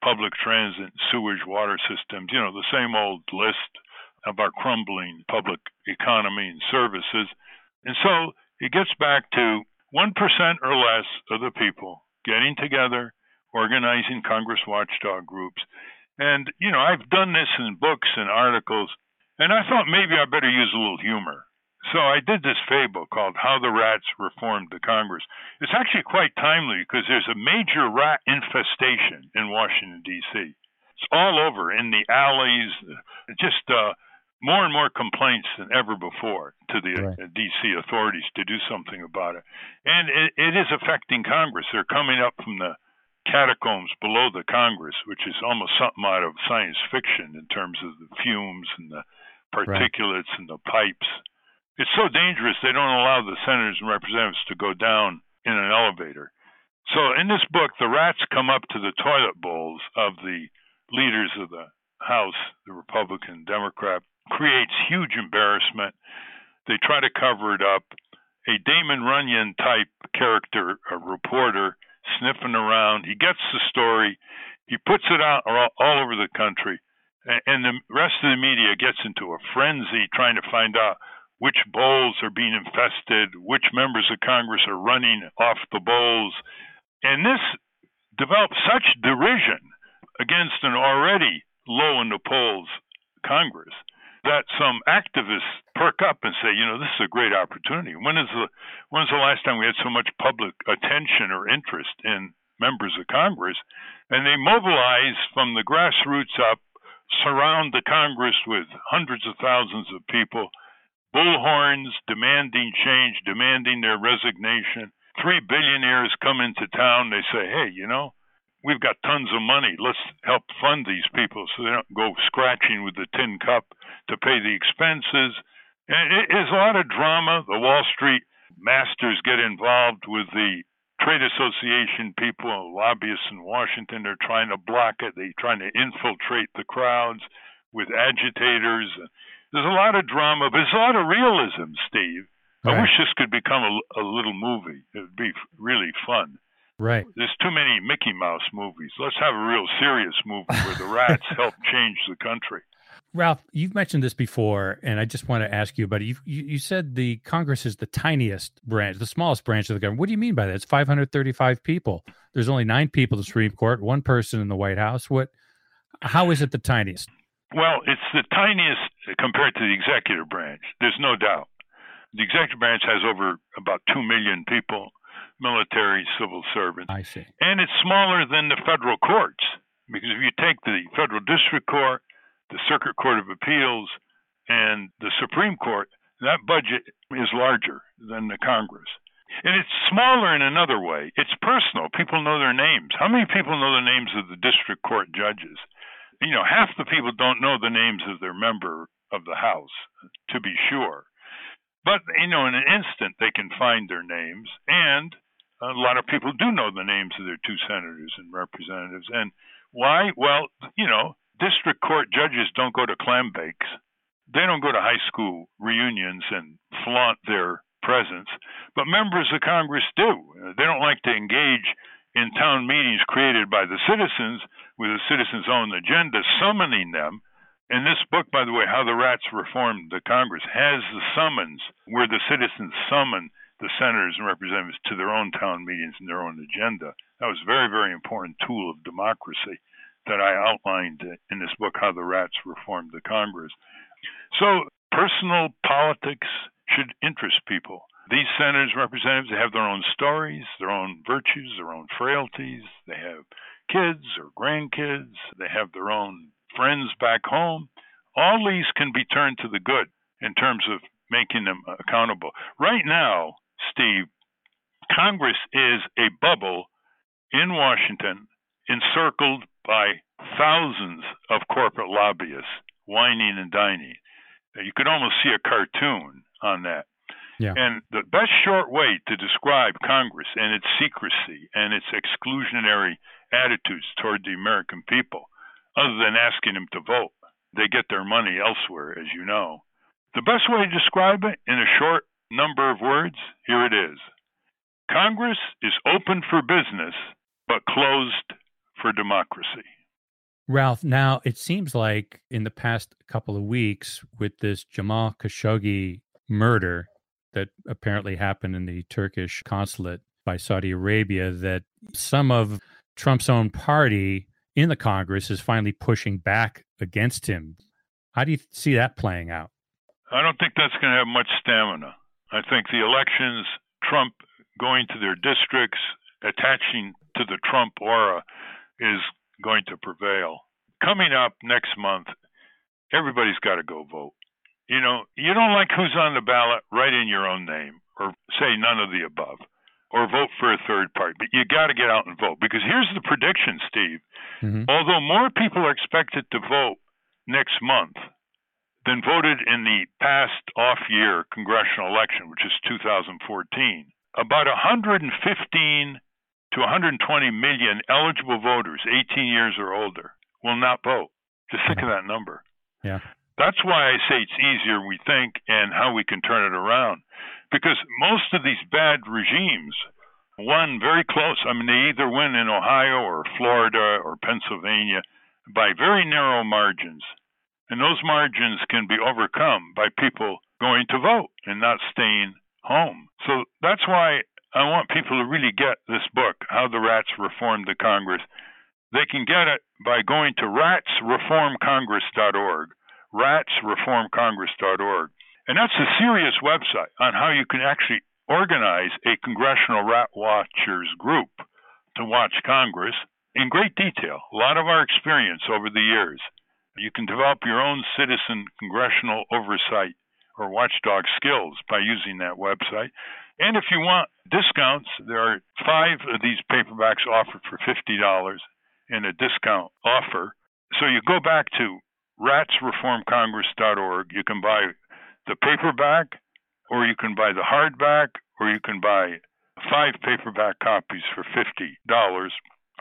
public transit, sewage, water systems, you know, the same old list of our crumbling public economy and services. And so it gets back to 1% or less of the people getting together, organizing Congress watchdog groups. And, you know, I've done this in books and articles, and I thought maybe I better use a little humor. So I did this fable called How the Rats Reformed the Congress. It's actually quite timely because there's a major rat infestation in Washington, D.C. It's all over in the alleys, just uh, more and more complaints than ever before to the right. uh, D.C. authorities to do something about it. And it, it is affecting Congress. They're coming up from the catacombs below the Congress, which is almost something out of science fiction in terms of the fumes and the particulates right. and the pipes it's so dangerous they don't allow the senators and representatives to go down in an elevator. So in this book, the rats come up to the toilet bowls of the leaders of the House, the Republican, Democrat, creates huge embarrassment. They try to cover it up. A Damon Runyon type character, a reporter, sniffing around. He gets the story. He puts it out all over the country. And the rest of the media gets into a frenzy trying to find out which bowls are being infested, which members of Congress are running off the bowls. And this developed such derision against an already low in the polls Congress that some activists perk up and say, you know, this is a great opportunity. When is the when's the last time we had so much public attention or interest in members of Congress? And they mobilize from the grassroots up, surround the Congress with hundreds of thousands of people bullhorns demanding change, demanding their resignation. Three billionaires come into town. They say, hey, you know, we've got tons of money. Let's help fund these people so they don't go scratching with the tin cup to pay the expenses. And it is a lot of drama. The Wall Street masters get involved with the trade association people, lobbyists in Washington are trying to block it. They're trying to infiltrate the crowds with agitators. There's a lot of drama, but there's a lot of realism, Steve. Right. I wish this could become a, a little movie. It would be really fun. Right. There's too many Mickey Mouse movies. Let's have a real serious movie where the rats *laughs* help change the country. Ralph, you've mentioned this before, and I just want to ask you about it. You, you, you said the Congress is the tiniest branch, the smallest branch of the government. What do you mean by that? It's 535 people. There's only nine people in the Supreme Court, one person in the White House. What? How is it the tiniest? Well, it's the tiniest compared to the executive branch. There's no doubt. The executive branch has over about 2 million people, military, civil servants. I see. And it's smaller than the federal courts. Because if you take the federal district court, the Circuit Court of Appeals, and the Supreme Court, that budget is larger than the Congress. And it's smaller in another way. It's personal. People know their names. How many people know the names of the district court judges? You know, half the people don't know the names of their member of the House, to be sure. But, you know, in an instant, they can find their names. And a lot of people do know the names of their two senators and representatives. And why? Well, you know, district court judges don't go to clam bakes. They don't go to high school reunions and flaunt their presence, but members of Congress do. They don't like to engage in town meetings created by the citizens with the citizens' own agenda, summoning them. And this book, by the way, How the Rats Reformed the Congress, has the summons where the citizens summon the senators and representatives to their own town meetings and their own agenda. That was a very, very important tool of democracy that I outlined in this book, How the Rats Reformed the Congress. So, personal politics should interest people. These senators representatives they have their own stories, their own virtues, their own frailties. They have kids or grandkids. They have their own friends back home. All these can be turned to the good in terms of making them accountable. Right now, Steve, Congress is a bubble in Washington encircled by thousands of corporate lobbyists wining and dining. You could almost see a cartoon on that. Yeah. And the best short way to describe Congress and its secrecy and its exclusionary attitudes toward the American people, other than asking them to vote, they get their money elsewhere, as you know. The best way to describe it in a short number of words, here it is Congress is open for business, but closed for democracy. Ralph, now it seems like in the past couple of weeks with this Jamal Khashoggi murder that apparently happened in the Turkish consulate by Saudi Arabia, that some of Trump's own party in the Congress is finally pushing back against him. How do you see that playing out? I don't think that's going to have much stamina. I think the elections, Trump going to their districts, attaching to the Trump aura, is going to prevail. Coming up next month, everybody's got to go vote. You know, you don't like who's on the ballot, write in your own name or say none of the above or vote for a third party. But you got to get out and vote because here's the prediction, Steve. Mhm. Although more people are expected to vote next month than voted in the past off year congressional election, which is 2014, about 115 to 120 million eligible voters, 18 years or older, will not vote. Just think of that number. Yeah. That's why I say it's easier we think and how we can turn it around. Because most of these bad regimes won very close. I mean, they either win in Ohio or Florida or Pennsylvania by very narrow margins. And those margins can be overcome by people going to vote and not staying home. So that's why I want people to really get this book, How the Rats Reformed the Congress. They can get it by going to ratsreformcongress.org, ratsreformcongress.org. And that's a serious website on how you can actually organize a congressional rat watchers group to watch Congress in great detail. A lot of our experience over the years. You can develop your own citizen congressional oversight or watchdog skills by using that website. And if you want discounts, there are five of these paperbacks offered for $50 in a discount offer. So you go back to ratsreformcongress.org. You can buy the paperback, or you can buy the hardback, or you can buy five paperback copies for $50,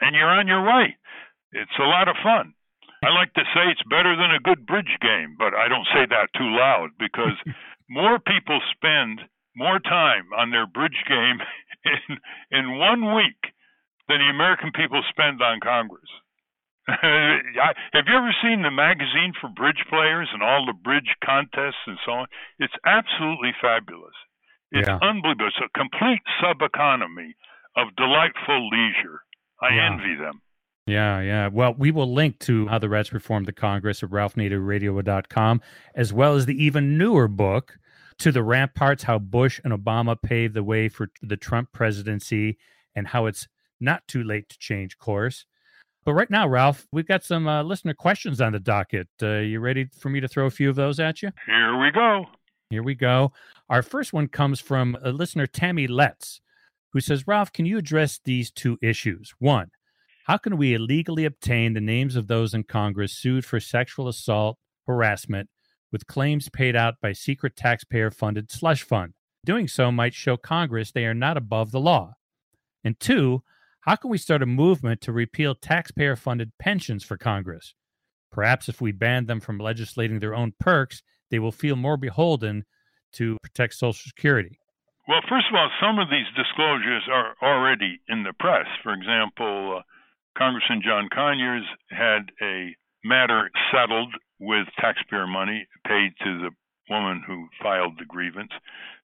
and you're on your way. It's a lot of fun. I like to say it's better than a good bridge game, but I don't say that too loud because *laughs* more people spend more time on their bridge game *laughs* in, in one week than the American people spend on Congress. *laughs* Have you ever seen the magazine for bridge players and all the bridge contests and so on? It's absolutely fabulous. It's yeah. unbelievable. It's a complete sub economy of delightful leisure. I yeah. envy them. Yeah, yeah. Well, we will link to How the Rats Reformed the Congress at ralphnaderradio.com, as well as the even newer book, To the Ramparts How Bush and Obama Paved the Way for the Trump Presidency and How It's Not Too Late to Change Course. But right now, Ralph, we've got some uh, listener questions on the docket. Uh, you ready for me to throw a few of those at you? Here we go. Here we go. Our first one comes from a listener, Tammy Letts, who says, Ralph, can you address these two issues? One, how can we illegally obtain the names of those in Congress sued for sexual assault, harassment, with claims paid out by secret taxpayer funded slush fund? Doing so might show Congress they are not above the law. And two, how can we start a movement to repeal taxpayer funded pensions for Congress? Perhaps if we ban them from legislating their own perks, they will feel more beholden to protect Social Security. Well, first of all, some of these disclosures are already in the press. For example, uh, Congressman John Conyers had a matter settled with taxpayer money paid to the woman who filed the grievance.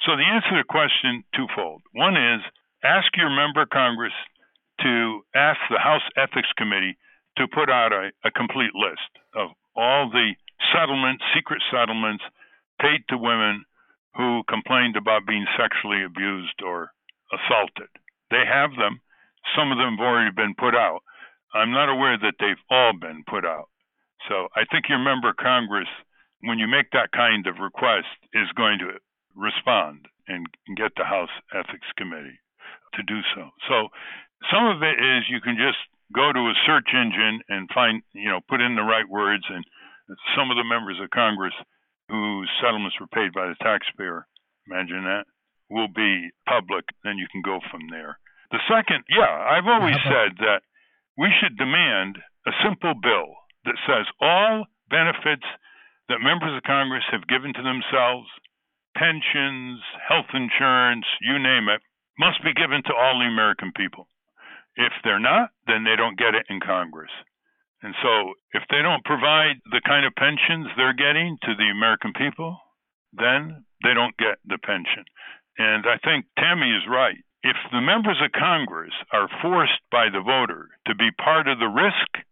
So the answer to the question twofold. One is ask your member of Congress to ask the House Ethics Committee to put out a, a complete list of all the settlements, secret settlements paid to women who complained about being sexually abused or assaulted. They have them. Some of them have already been put out. I'm not aware that they've all been put out. So I think your member of Congress, when you make that kind of request, is going to respond and get the House Ethics Committee to do so. So some of it is you can just go to a search engine and find, you know, put in the right words, and some of the members of Congress whose settlements were paid by the taxpayer, imagine that, will be public. Then you can go from there. The second, yeah, I've always said that we should demand a simple bill that says all benefits that members of Congress have given to themselves, pensions, health insurance, you name it, must be given to all the American people. If they're not, then they don't get it in Congress. And so, if they don't provide the kind of pensions they're getting to the American people, then they don't get the pension. And I think Tammy is right. If the members of Congress are forced by the voter to be part of the risk,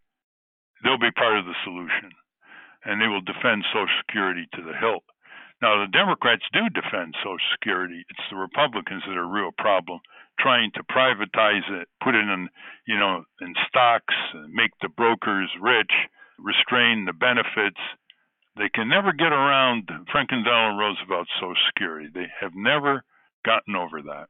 they'll be part of the solution. And they will defend Social Security to the hilt. Now, the Democrats do defend Social Security. It's the Republicans that are a real problem, trying to privatize it, put it in, you know, in stocks, make the brokers rich, restrain the benefits. They can never get around Franklin Delano Roosevelt's Social Security. They have never gotten over that.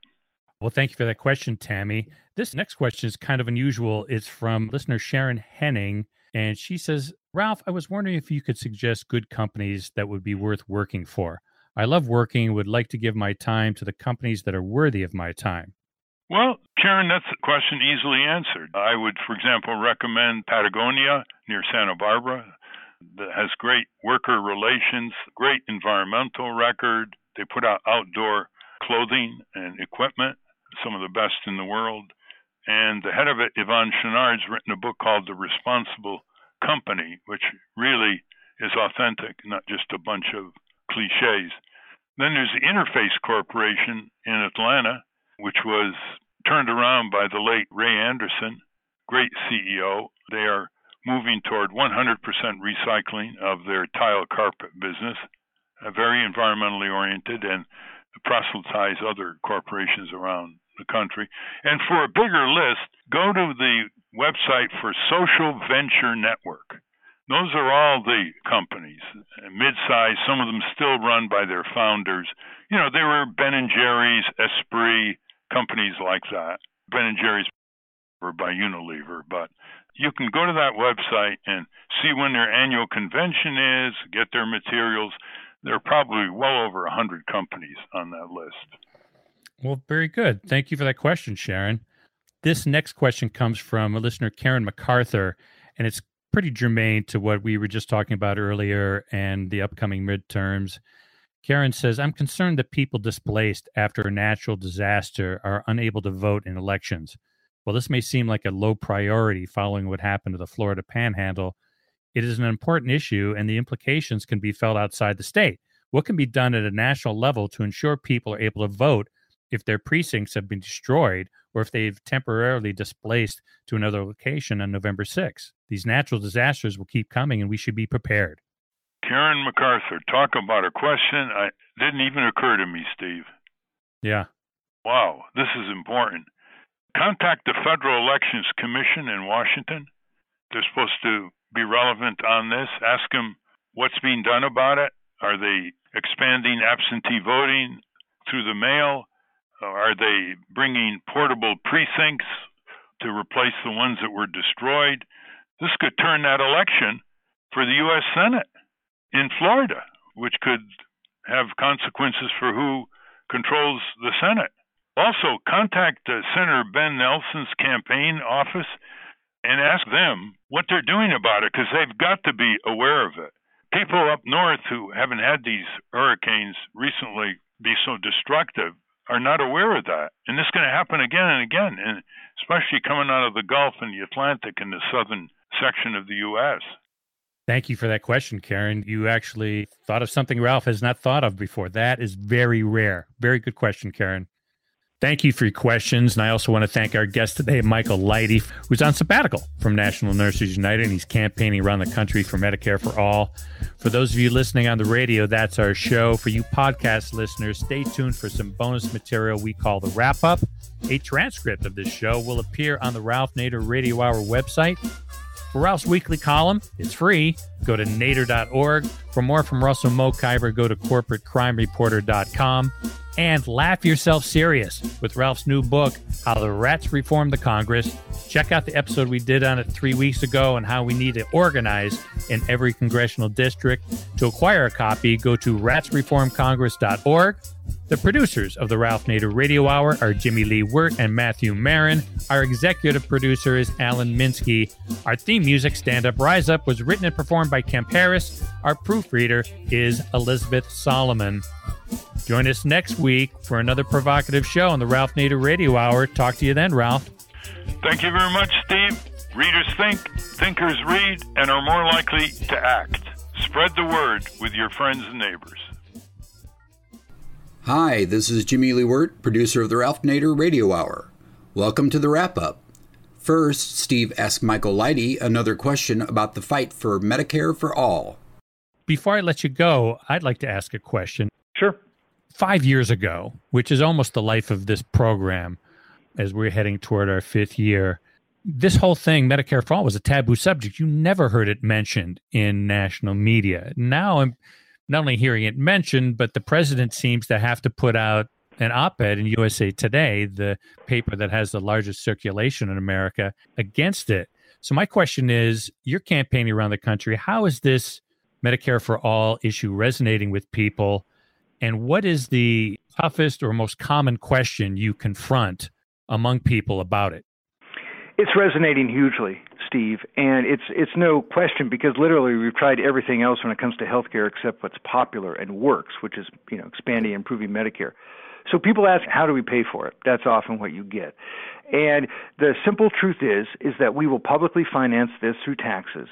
Well, thank you for that question, Tammy. This next question is kind of unusual. It's from listener Sharon Henning, and she says, Ralph, I was wondering if you could suggest good companies that would be worth working for. I love working, would like to give my time to the companies that are worthy of my time. Well, Sharon, that's a question easily answered. I would, for example, recommend Patagonia near Santa Barbara that has great worker relations, great environmental record. They put out outdoor clothing and equipment, some of the best in the world. And the head of it, Yvon Chouinard's written a book called The Responsible Company, which really is authentic, not just a bunch of cliches. Then there's the Interface Corporation in Atlanta, which was turned around by the late Ray Anderson, great CEO. They are moving toward 100% recycling of their tile carpet business, uh, very environmentally oriented, and proselytize other corporations around the country. And for a bigger list, go to the website for Social Venture Network. Those are all the companies, mid-sized, some of them still run by their founders. You know, they were Ben and Jerry's, Esprit, companies like that. Ben and Jerry's were by Unilever, but you can go to that website and see when their annual convention is, get their materials. There are probably well over 100 companies on that list. Well, very good. Thank you for that question, Sharon. This next question comes from a listener, Karen MacArthur, and it's pretty germane to what we were just talking about earlier and the upcoming midterms. Karen says, I'm concerned that people displaced after a natural disaster are unable to vote in elections. While this may seem like a low priority following what happened to the Florida panhandle, it is an important issue and the implications can be felt outside the state. What can be done at a national level to ensure people are able to vote if their precincts have been destroyed or if they've temporarily displaced to another location on November 6th? These natural disasters will keep coming and we should be prepared. Karen MacArthur, talk about a question I didn't even occur to me, Steve. Yeah. Wow, this is important. Contact the Federal Elections Commission in Washington. They're supposed to be relevant on this. Ask them what's being done about it. Are they expanding absentee voting through the mail? Are they bringing portable precincts to replace the ones that were destroyed? This could turn that election for the U.S. Senate in Florida, which could have consequences for who controls the Senate. Also, contact uh, Senator Ben Nelson's campaign office and ask them what they're doing about it because they've got to be aware of it. People up north who haven't had these hurricanes recently be so destructive are not aware of that. And this is going to happen again and again, and especially coming out of the Gulf and the Atlantic and the southern section of the U.S. Thank you for that question, Karen. You actually thought of something Ralph has not thought of before. That is very rare. Very good question, Karen. Thank you for your questions. And I also want to thank our guest today, Michael Lighty, who's on sabbatical from National Nurses United. And he's campaigning around the country for Medicare for All. For those of you listening on the radio, that's our show. For you podcast listeners, stay tuned for some bonus material we call the wrap up. A transcript of this show will appear on the Ralph Nader Radio Hour website for Ralph's weekly column, it's free. Go to nader.org. For more from Russell Mokhiber, go to corporatecrimereporter.com. And laugh yourself serious with Ralph's new book, How the Rats Reformed the Congress. Check out the episode we did on it three weeks ago and how we need to organize in every congressional district. To acquire a copy, go to ratsreformcongress.org the producers of the Ralph Nader Radio Hour are Jimmy Lee Wirt and Matthew Marran. Our executive producer is Alan Minsky. Our theme music, Stand Up Rise Up, was written and performed by Kemp Harris. Our proofreader is Elizabeth Solomon. Join us next week for another provocative show on the Ralph Nader Radio Hour. Talk to you then, Ralph. Thank you very much, Steve. Readers think, thinkers read, and are more likely to act. Spread the word with your friends and neighbors. Hi, this is Jimmy Lee Wirt, producer of the Ralph Nader Radio Hour. Welcome to the wrap up. First, Steve asked Michael Lighty another question about the fight for Medicare for all. Before I let you go, I'd like to ask a question. Sure. Five years ago, which is almost the life of this program as we're heading toward our fifth year, this whole thing, Medicare for all, was a taboo subject. You never heard it mentioned in national media. Now I'm not only hearing it mentioned, but the president seems to have to put out an op ed in USA Today, the paper that has the largest circulation in America, against it. So, my question is you're campaigning around the country. How is this Medicare for All issue resonating with people? And what is the toughest or most common question you confront among people about it? It's resonating hugely. Steve, and it's it's no question because literally we've tried everything else when it comes to healthcare except what's popular and works, which is you know expanding and improving Medicare. So people ask, how do we pay for it? That's often what you get. And the simple truth is is that we will publicly finance this through taxes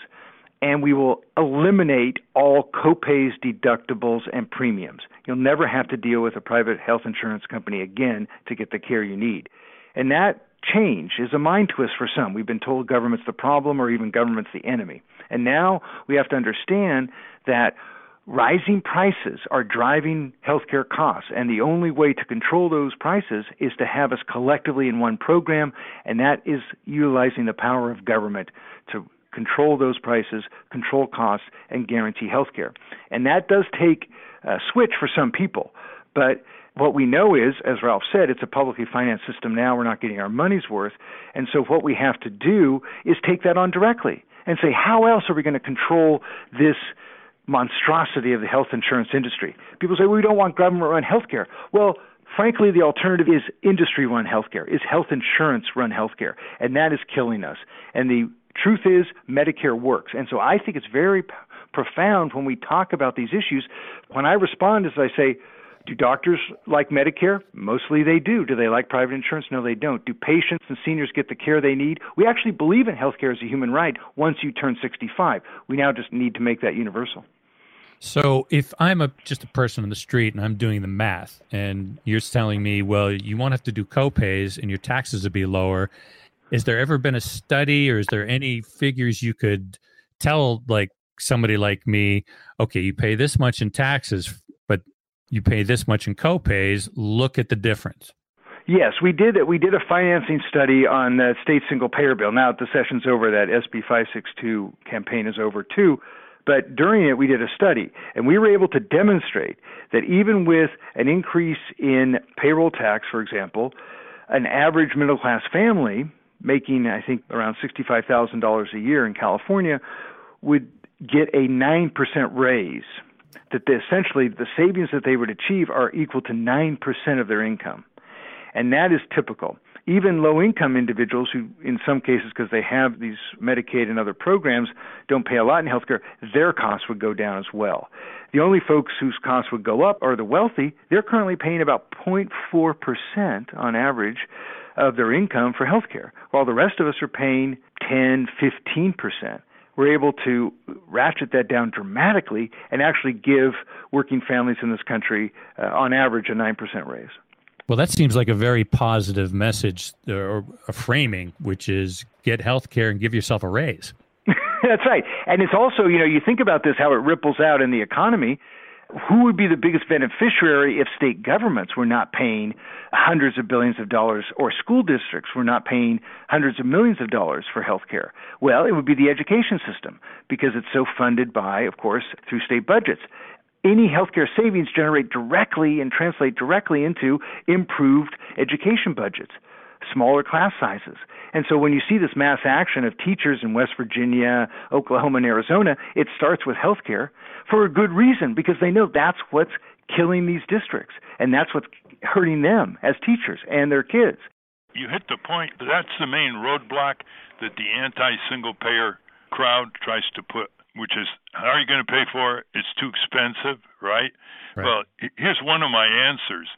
and we will eliminate all copays, deductibles, and premiums. You'll never have to deal with a private health insurance company again to get the care you need. And that change is a mind twist for some. We've been told government's the problem or even government's the enemy. And now we have to understand that rising prices are driving healthcare costs, and the only way to control those prices is to have us collectively in one program, and that is utilizing the power of government to control those prices, control costs, and guarantee healthcare. And that does take a switch for some people, but what we know is, as Ralph said, it's a publicly financed system now. We're not getting our money's worth. And so what we have to do is take that on directly and say, how else are we going to control this monstrosity of the health insurance industry? People say, well, we don't want government run health care. Well, frankly, the alternative is industry run healthcare, is health insurance run healthcare. And that is killing us. And the truth is, Medicare works. And so I think it's very profound when we talk about these issues. When I respond, as I say, do doctors like Medicare? Mostly they do. Do they like private insurance? No, they don't. Do patients and seniors get the care they need? We actually believe in healthcare as a human right once you turn 65. We now just need to make that universal. So if I'm a just a person on the street and I'm doing the math and you're telling me, well, you won't have to do copays and your taxes will be lower, is there ever been a study or is there any figures you could tell like somebody like me, okay, you pay this much in taxes, you pay this much in copays, look at the difference. Yes, we did. We did a financing study on the state single payer bill. Now the session's over. That SB 562 campaign is over too. But during it, we did a study, and we were able to demonstrate that even with an increase in payroll tax, for example, an average middle class family making, I think, around $65,000 a year in California would get a 9% raise. That they, essentially the savings that they would achieve are equal to 9% of their income. And that is typical even low income individuals who, in some cases, because they have these Medicaid and other programs, don't pay a lot in healthcare, their costs would go down as well. The only folks whose costs would go up are the wealthy. They're currently paying about 0.4% on average of their income for healthcare, while the rest of us are paying 10, 15%. We're able to ratchet that down dramatically and actually give working families in this country, uh, on average, a 9% raise. Well, that seems like a very positive message or a framing, which is get health care and give yourself a raise. *laughs* That's right. And it's also, you know, you think about this, how it ripples out in the economy. Who would be the biggest beneficiary if state governments were not paying hundreds of billions of dollars or school districts were not paying hundreds of millions of dollars for health care? Well, it would be the education system because it's so funded by, of course, through state budgets any healthcare savings generate directly and translate directly into improved education budgets, smaller class sizes. And so when you see this mass action of teachers in West Virginia, Oklahoma, and Arizona, it starts with healthcare for a good reason because they know that's what's killing these districts and that's what's hurting them as teachers and their kids. You hit the point. That's the main roadblock that the anti single payer crowd tries to put which is how are you going to pay for it? It's too expensive, right? right? Well, here's one of my answers.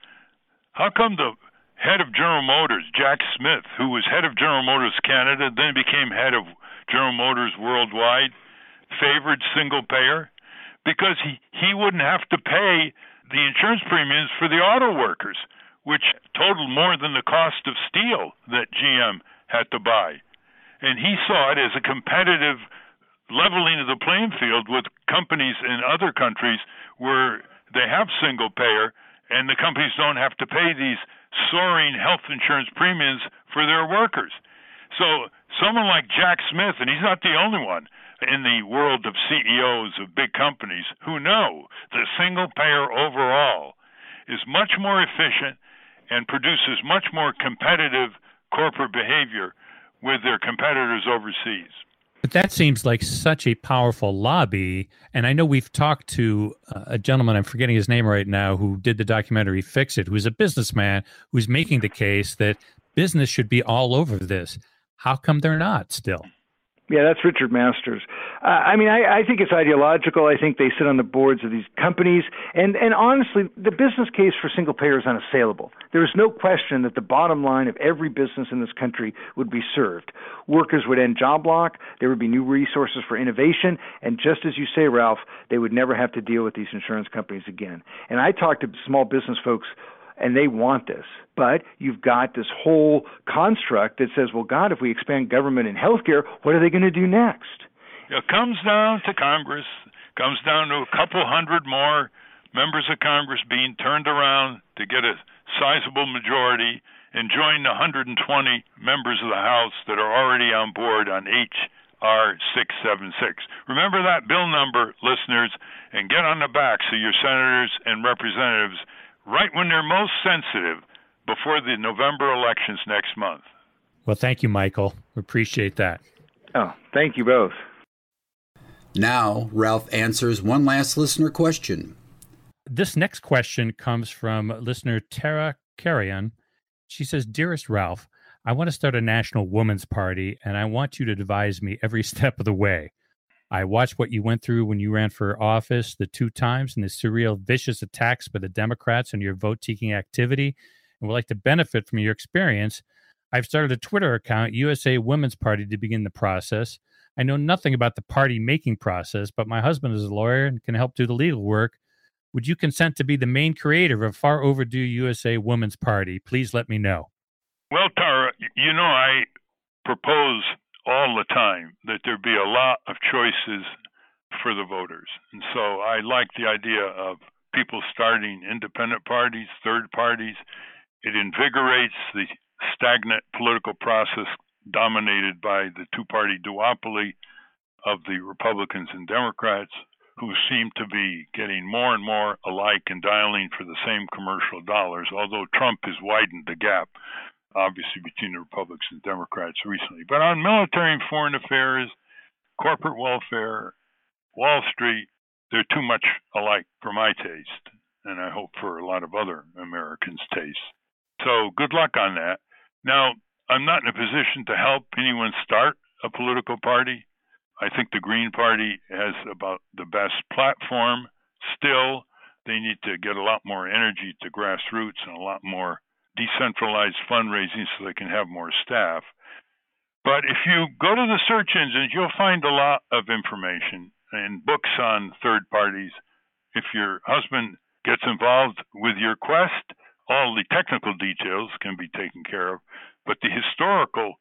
How come the head of General Motors, Jack Smith, who was head of General Motors Canada, then became head of General Motors Worldwide, favored single payer? Because he, he wouldn't have to pay the insurance premiums for the auto workers, which totaled more than the cost of steel that GM had to buy. And he saw it as a competitive leveling of the playing field with companies in other countries where they have single payer and the companies don't have to pay these soaring health insurance premiums for their workers. So someone like Jack Smith, and he's not the only one in the world of CEOs of big companies who know the single payer overall is much more efficient and produces much more competitive corporate behavior with their competitors overseas. But that seems like such a powerful lobby. And I know we've talked to uh, a gentleman, I'm forgetting his name right now, who did the documentary Fix It, who's a businessman who's making the case that business should be all over this. How come they're not still? Yeah, that's Richard Masters. Uh, I mean, I, I think it's ideological. I think they sit on the boards of these companies, and and honestly, the business case for single payer is unassailable. There is no question that the bottom line of every business in this country would be served. Workers would end job lock. There would be new resources for innovation, and just as you say, Ralph, they would never have to deal with these insurance companies again. And I talk to small business folks and they want this. But you've got this whole construct that says, well, God, if we expand government and healthcare, what are they going to do next? It comes down to Congress, comes down to a couple hundred more members of Congress being turned around to get a sizable majority and join the 120 members of the House that are already on board on H.R. 676. Remember that bill number, listeners, and get on the backs of your senators and representatives right when they're most sensitive before the November elections next month. Well, thank you, Michael. We appreciate that. Oh, thank you both. Now, Ralph answers one last listener question. This next question comes from listener Tara Carrion. She says, Dearest Ralph, I want to start a national women's party, and I want you to advise me every *laughs* step of the way. I watched what you went through when you ran for office the two times and the surreal, vicious attacks by the Democrats on your vote taking activity, and would like to benefit from your experience. I've started a Twitter account, USA Women's Party, to begin the process. I know nothing about the party making process, but my husband is a lawyer and can help do the legal work. Would you consent to be the main creator of a far overdue USA Women's Party? Please let me know. Well, Tara, you know, I propose all the time that there be a lot of choices for the voters. And so I like the idea of people starting independent parties, third parties. It invigorates the stagnant political process dominated by the two party duopoly of the Republicans and Democrats, who seem to be getting more and more alike and dialing for the same commercial dollars, although Trump has widened the gap, obviously, between the Republicans and Democrats recently. But on military and foreign affairs, corporate welfare, Wall Street, they're too much alike for my taste, and I hope for a lot of other Americans' taste. So good luck on that. Now, I'm not in a position to help anyone start a political party. I think the Green Party has about the best platform. Still, they need to get a lot more energy to grassroots and a lot more decentralized fundraising so they can have more staff. But if you go to the search engines, you'll find a lot of information and books on third parties. If your husband gets involved with your quest, all the technical details can be taken care of. But the historical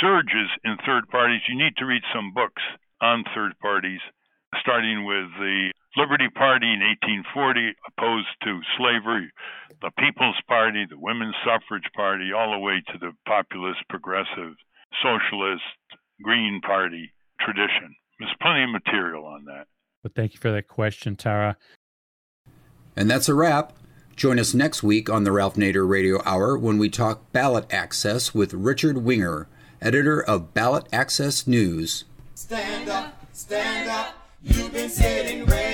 surges in third parties, you need to read some books on third parties, starting with the Liberty Party in 1840, opposed to slavery, the People's Party, the Women's Suffrage Party, all the way to the populist, progressive, socialist, Green Party tradition. There's plenty of material on that. But thank you for that question, Tara. And that's a wrap. Join us next week on the Ralph Nader Radio Hour when we talk ballot access with Richard Winger, editor of Ballot Access News. Stand up, stand up. You've been sitting, raised.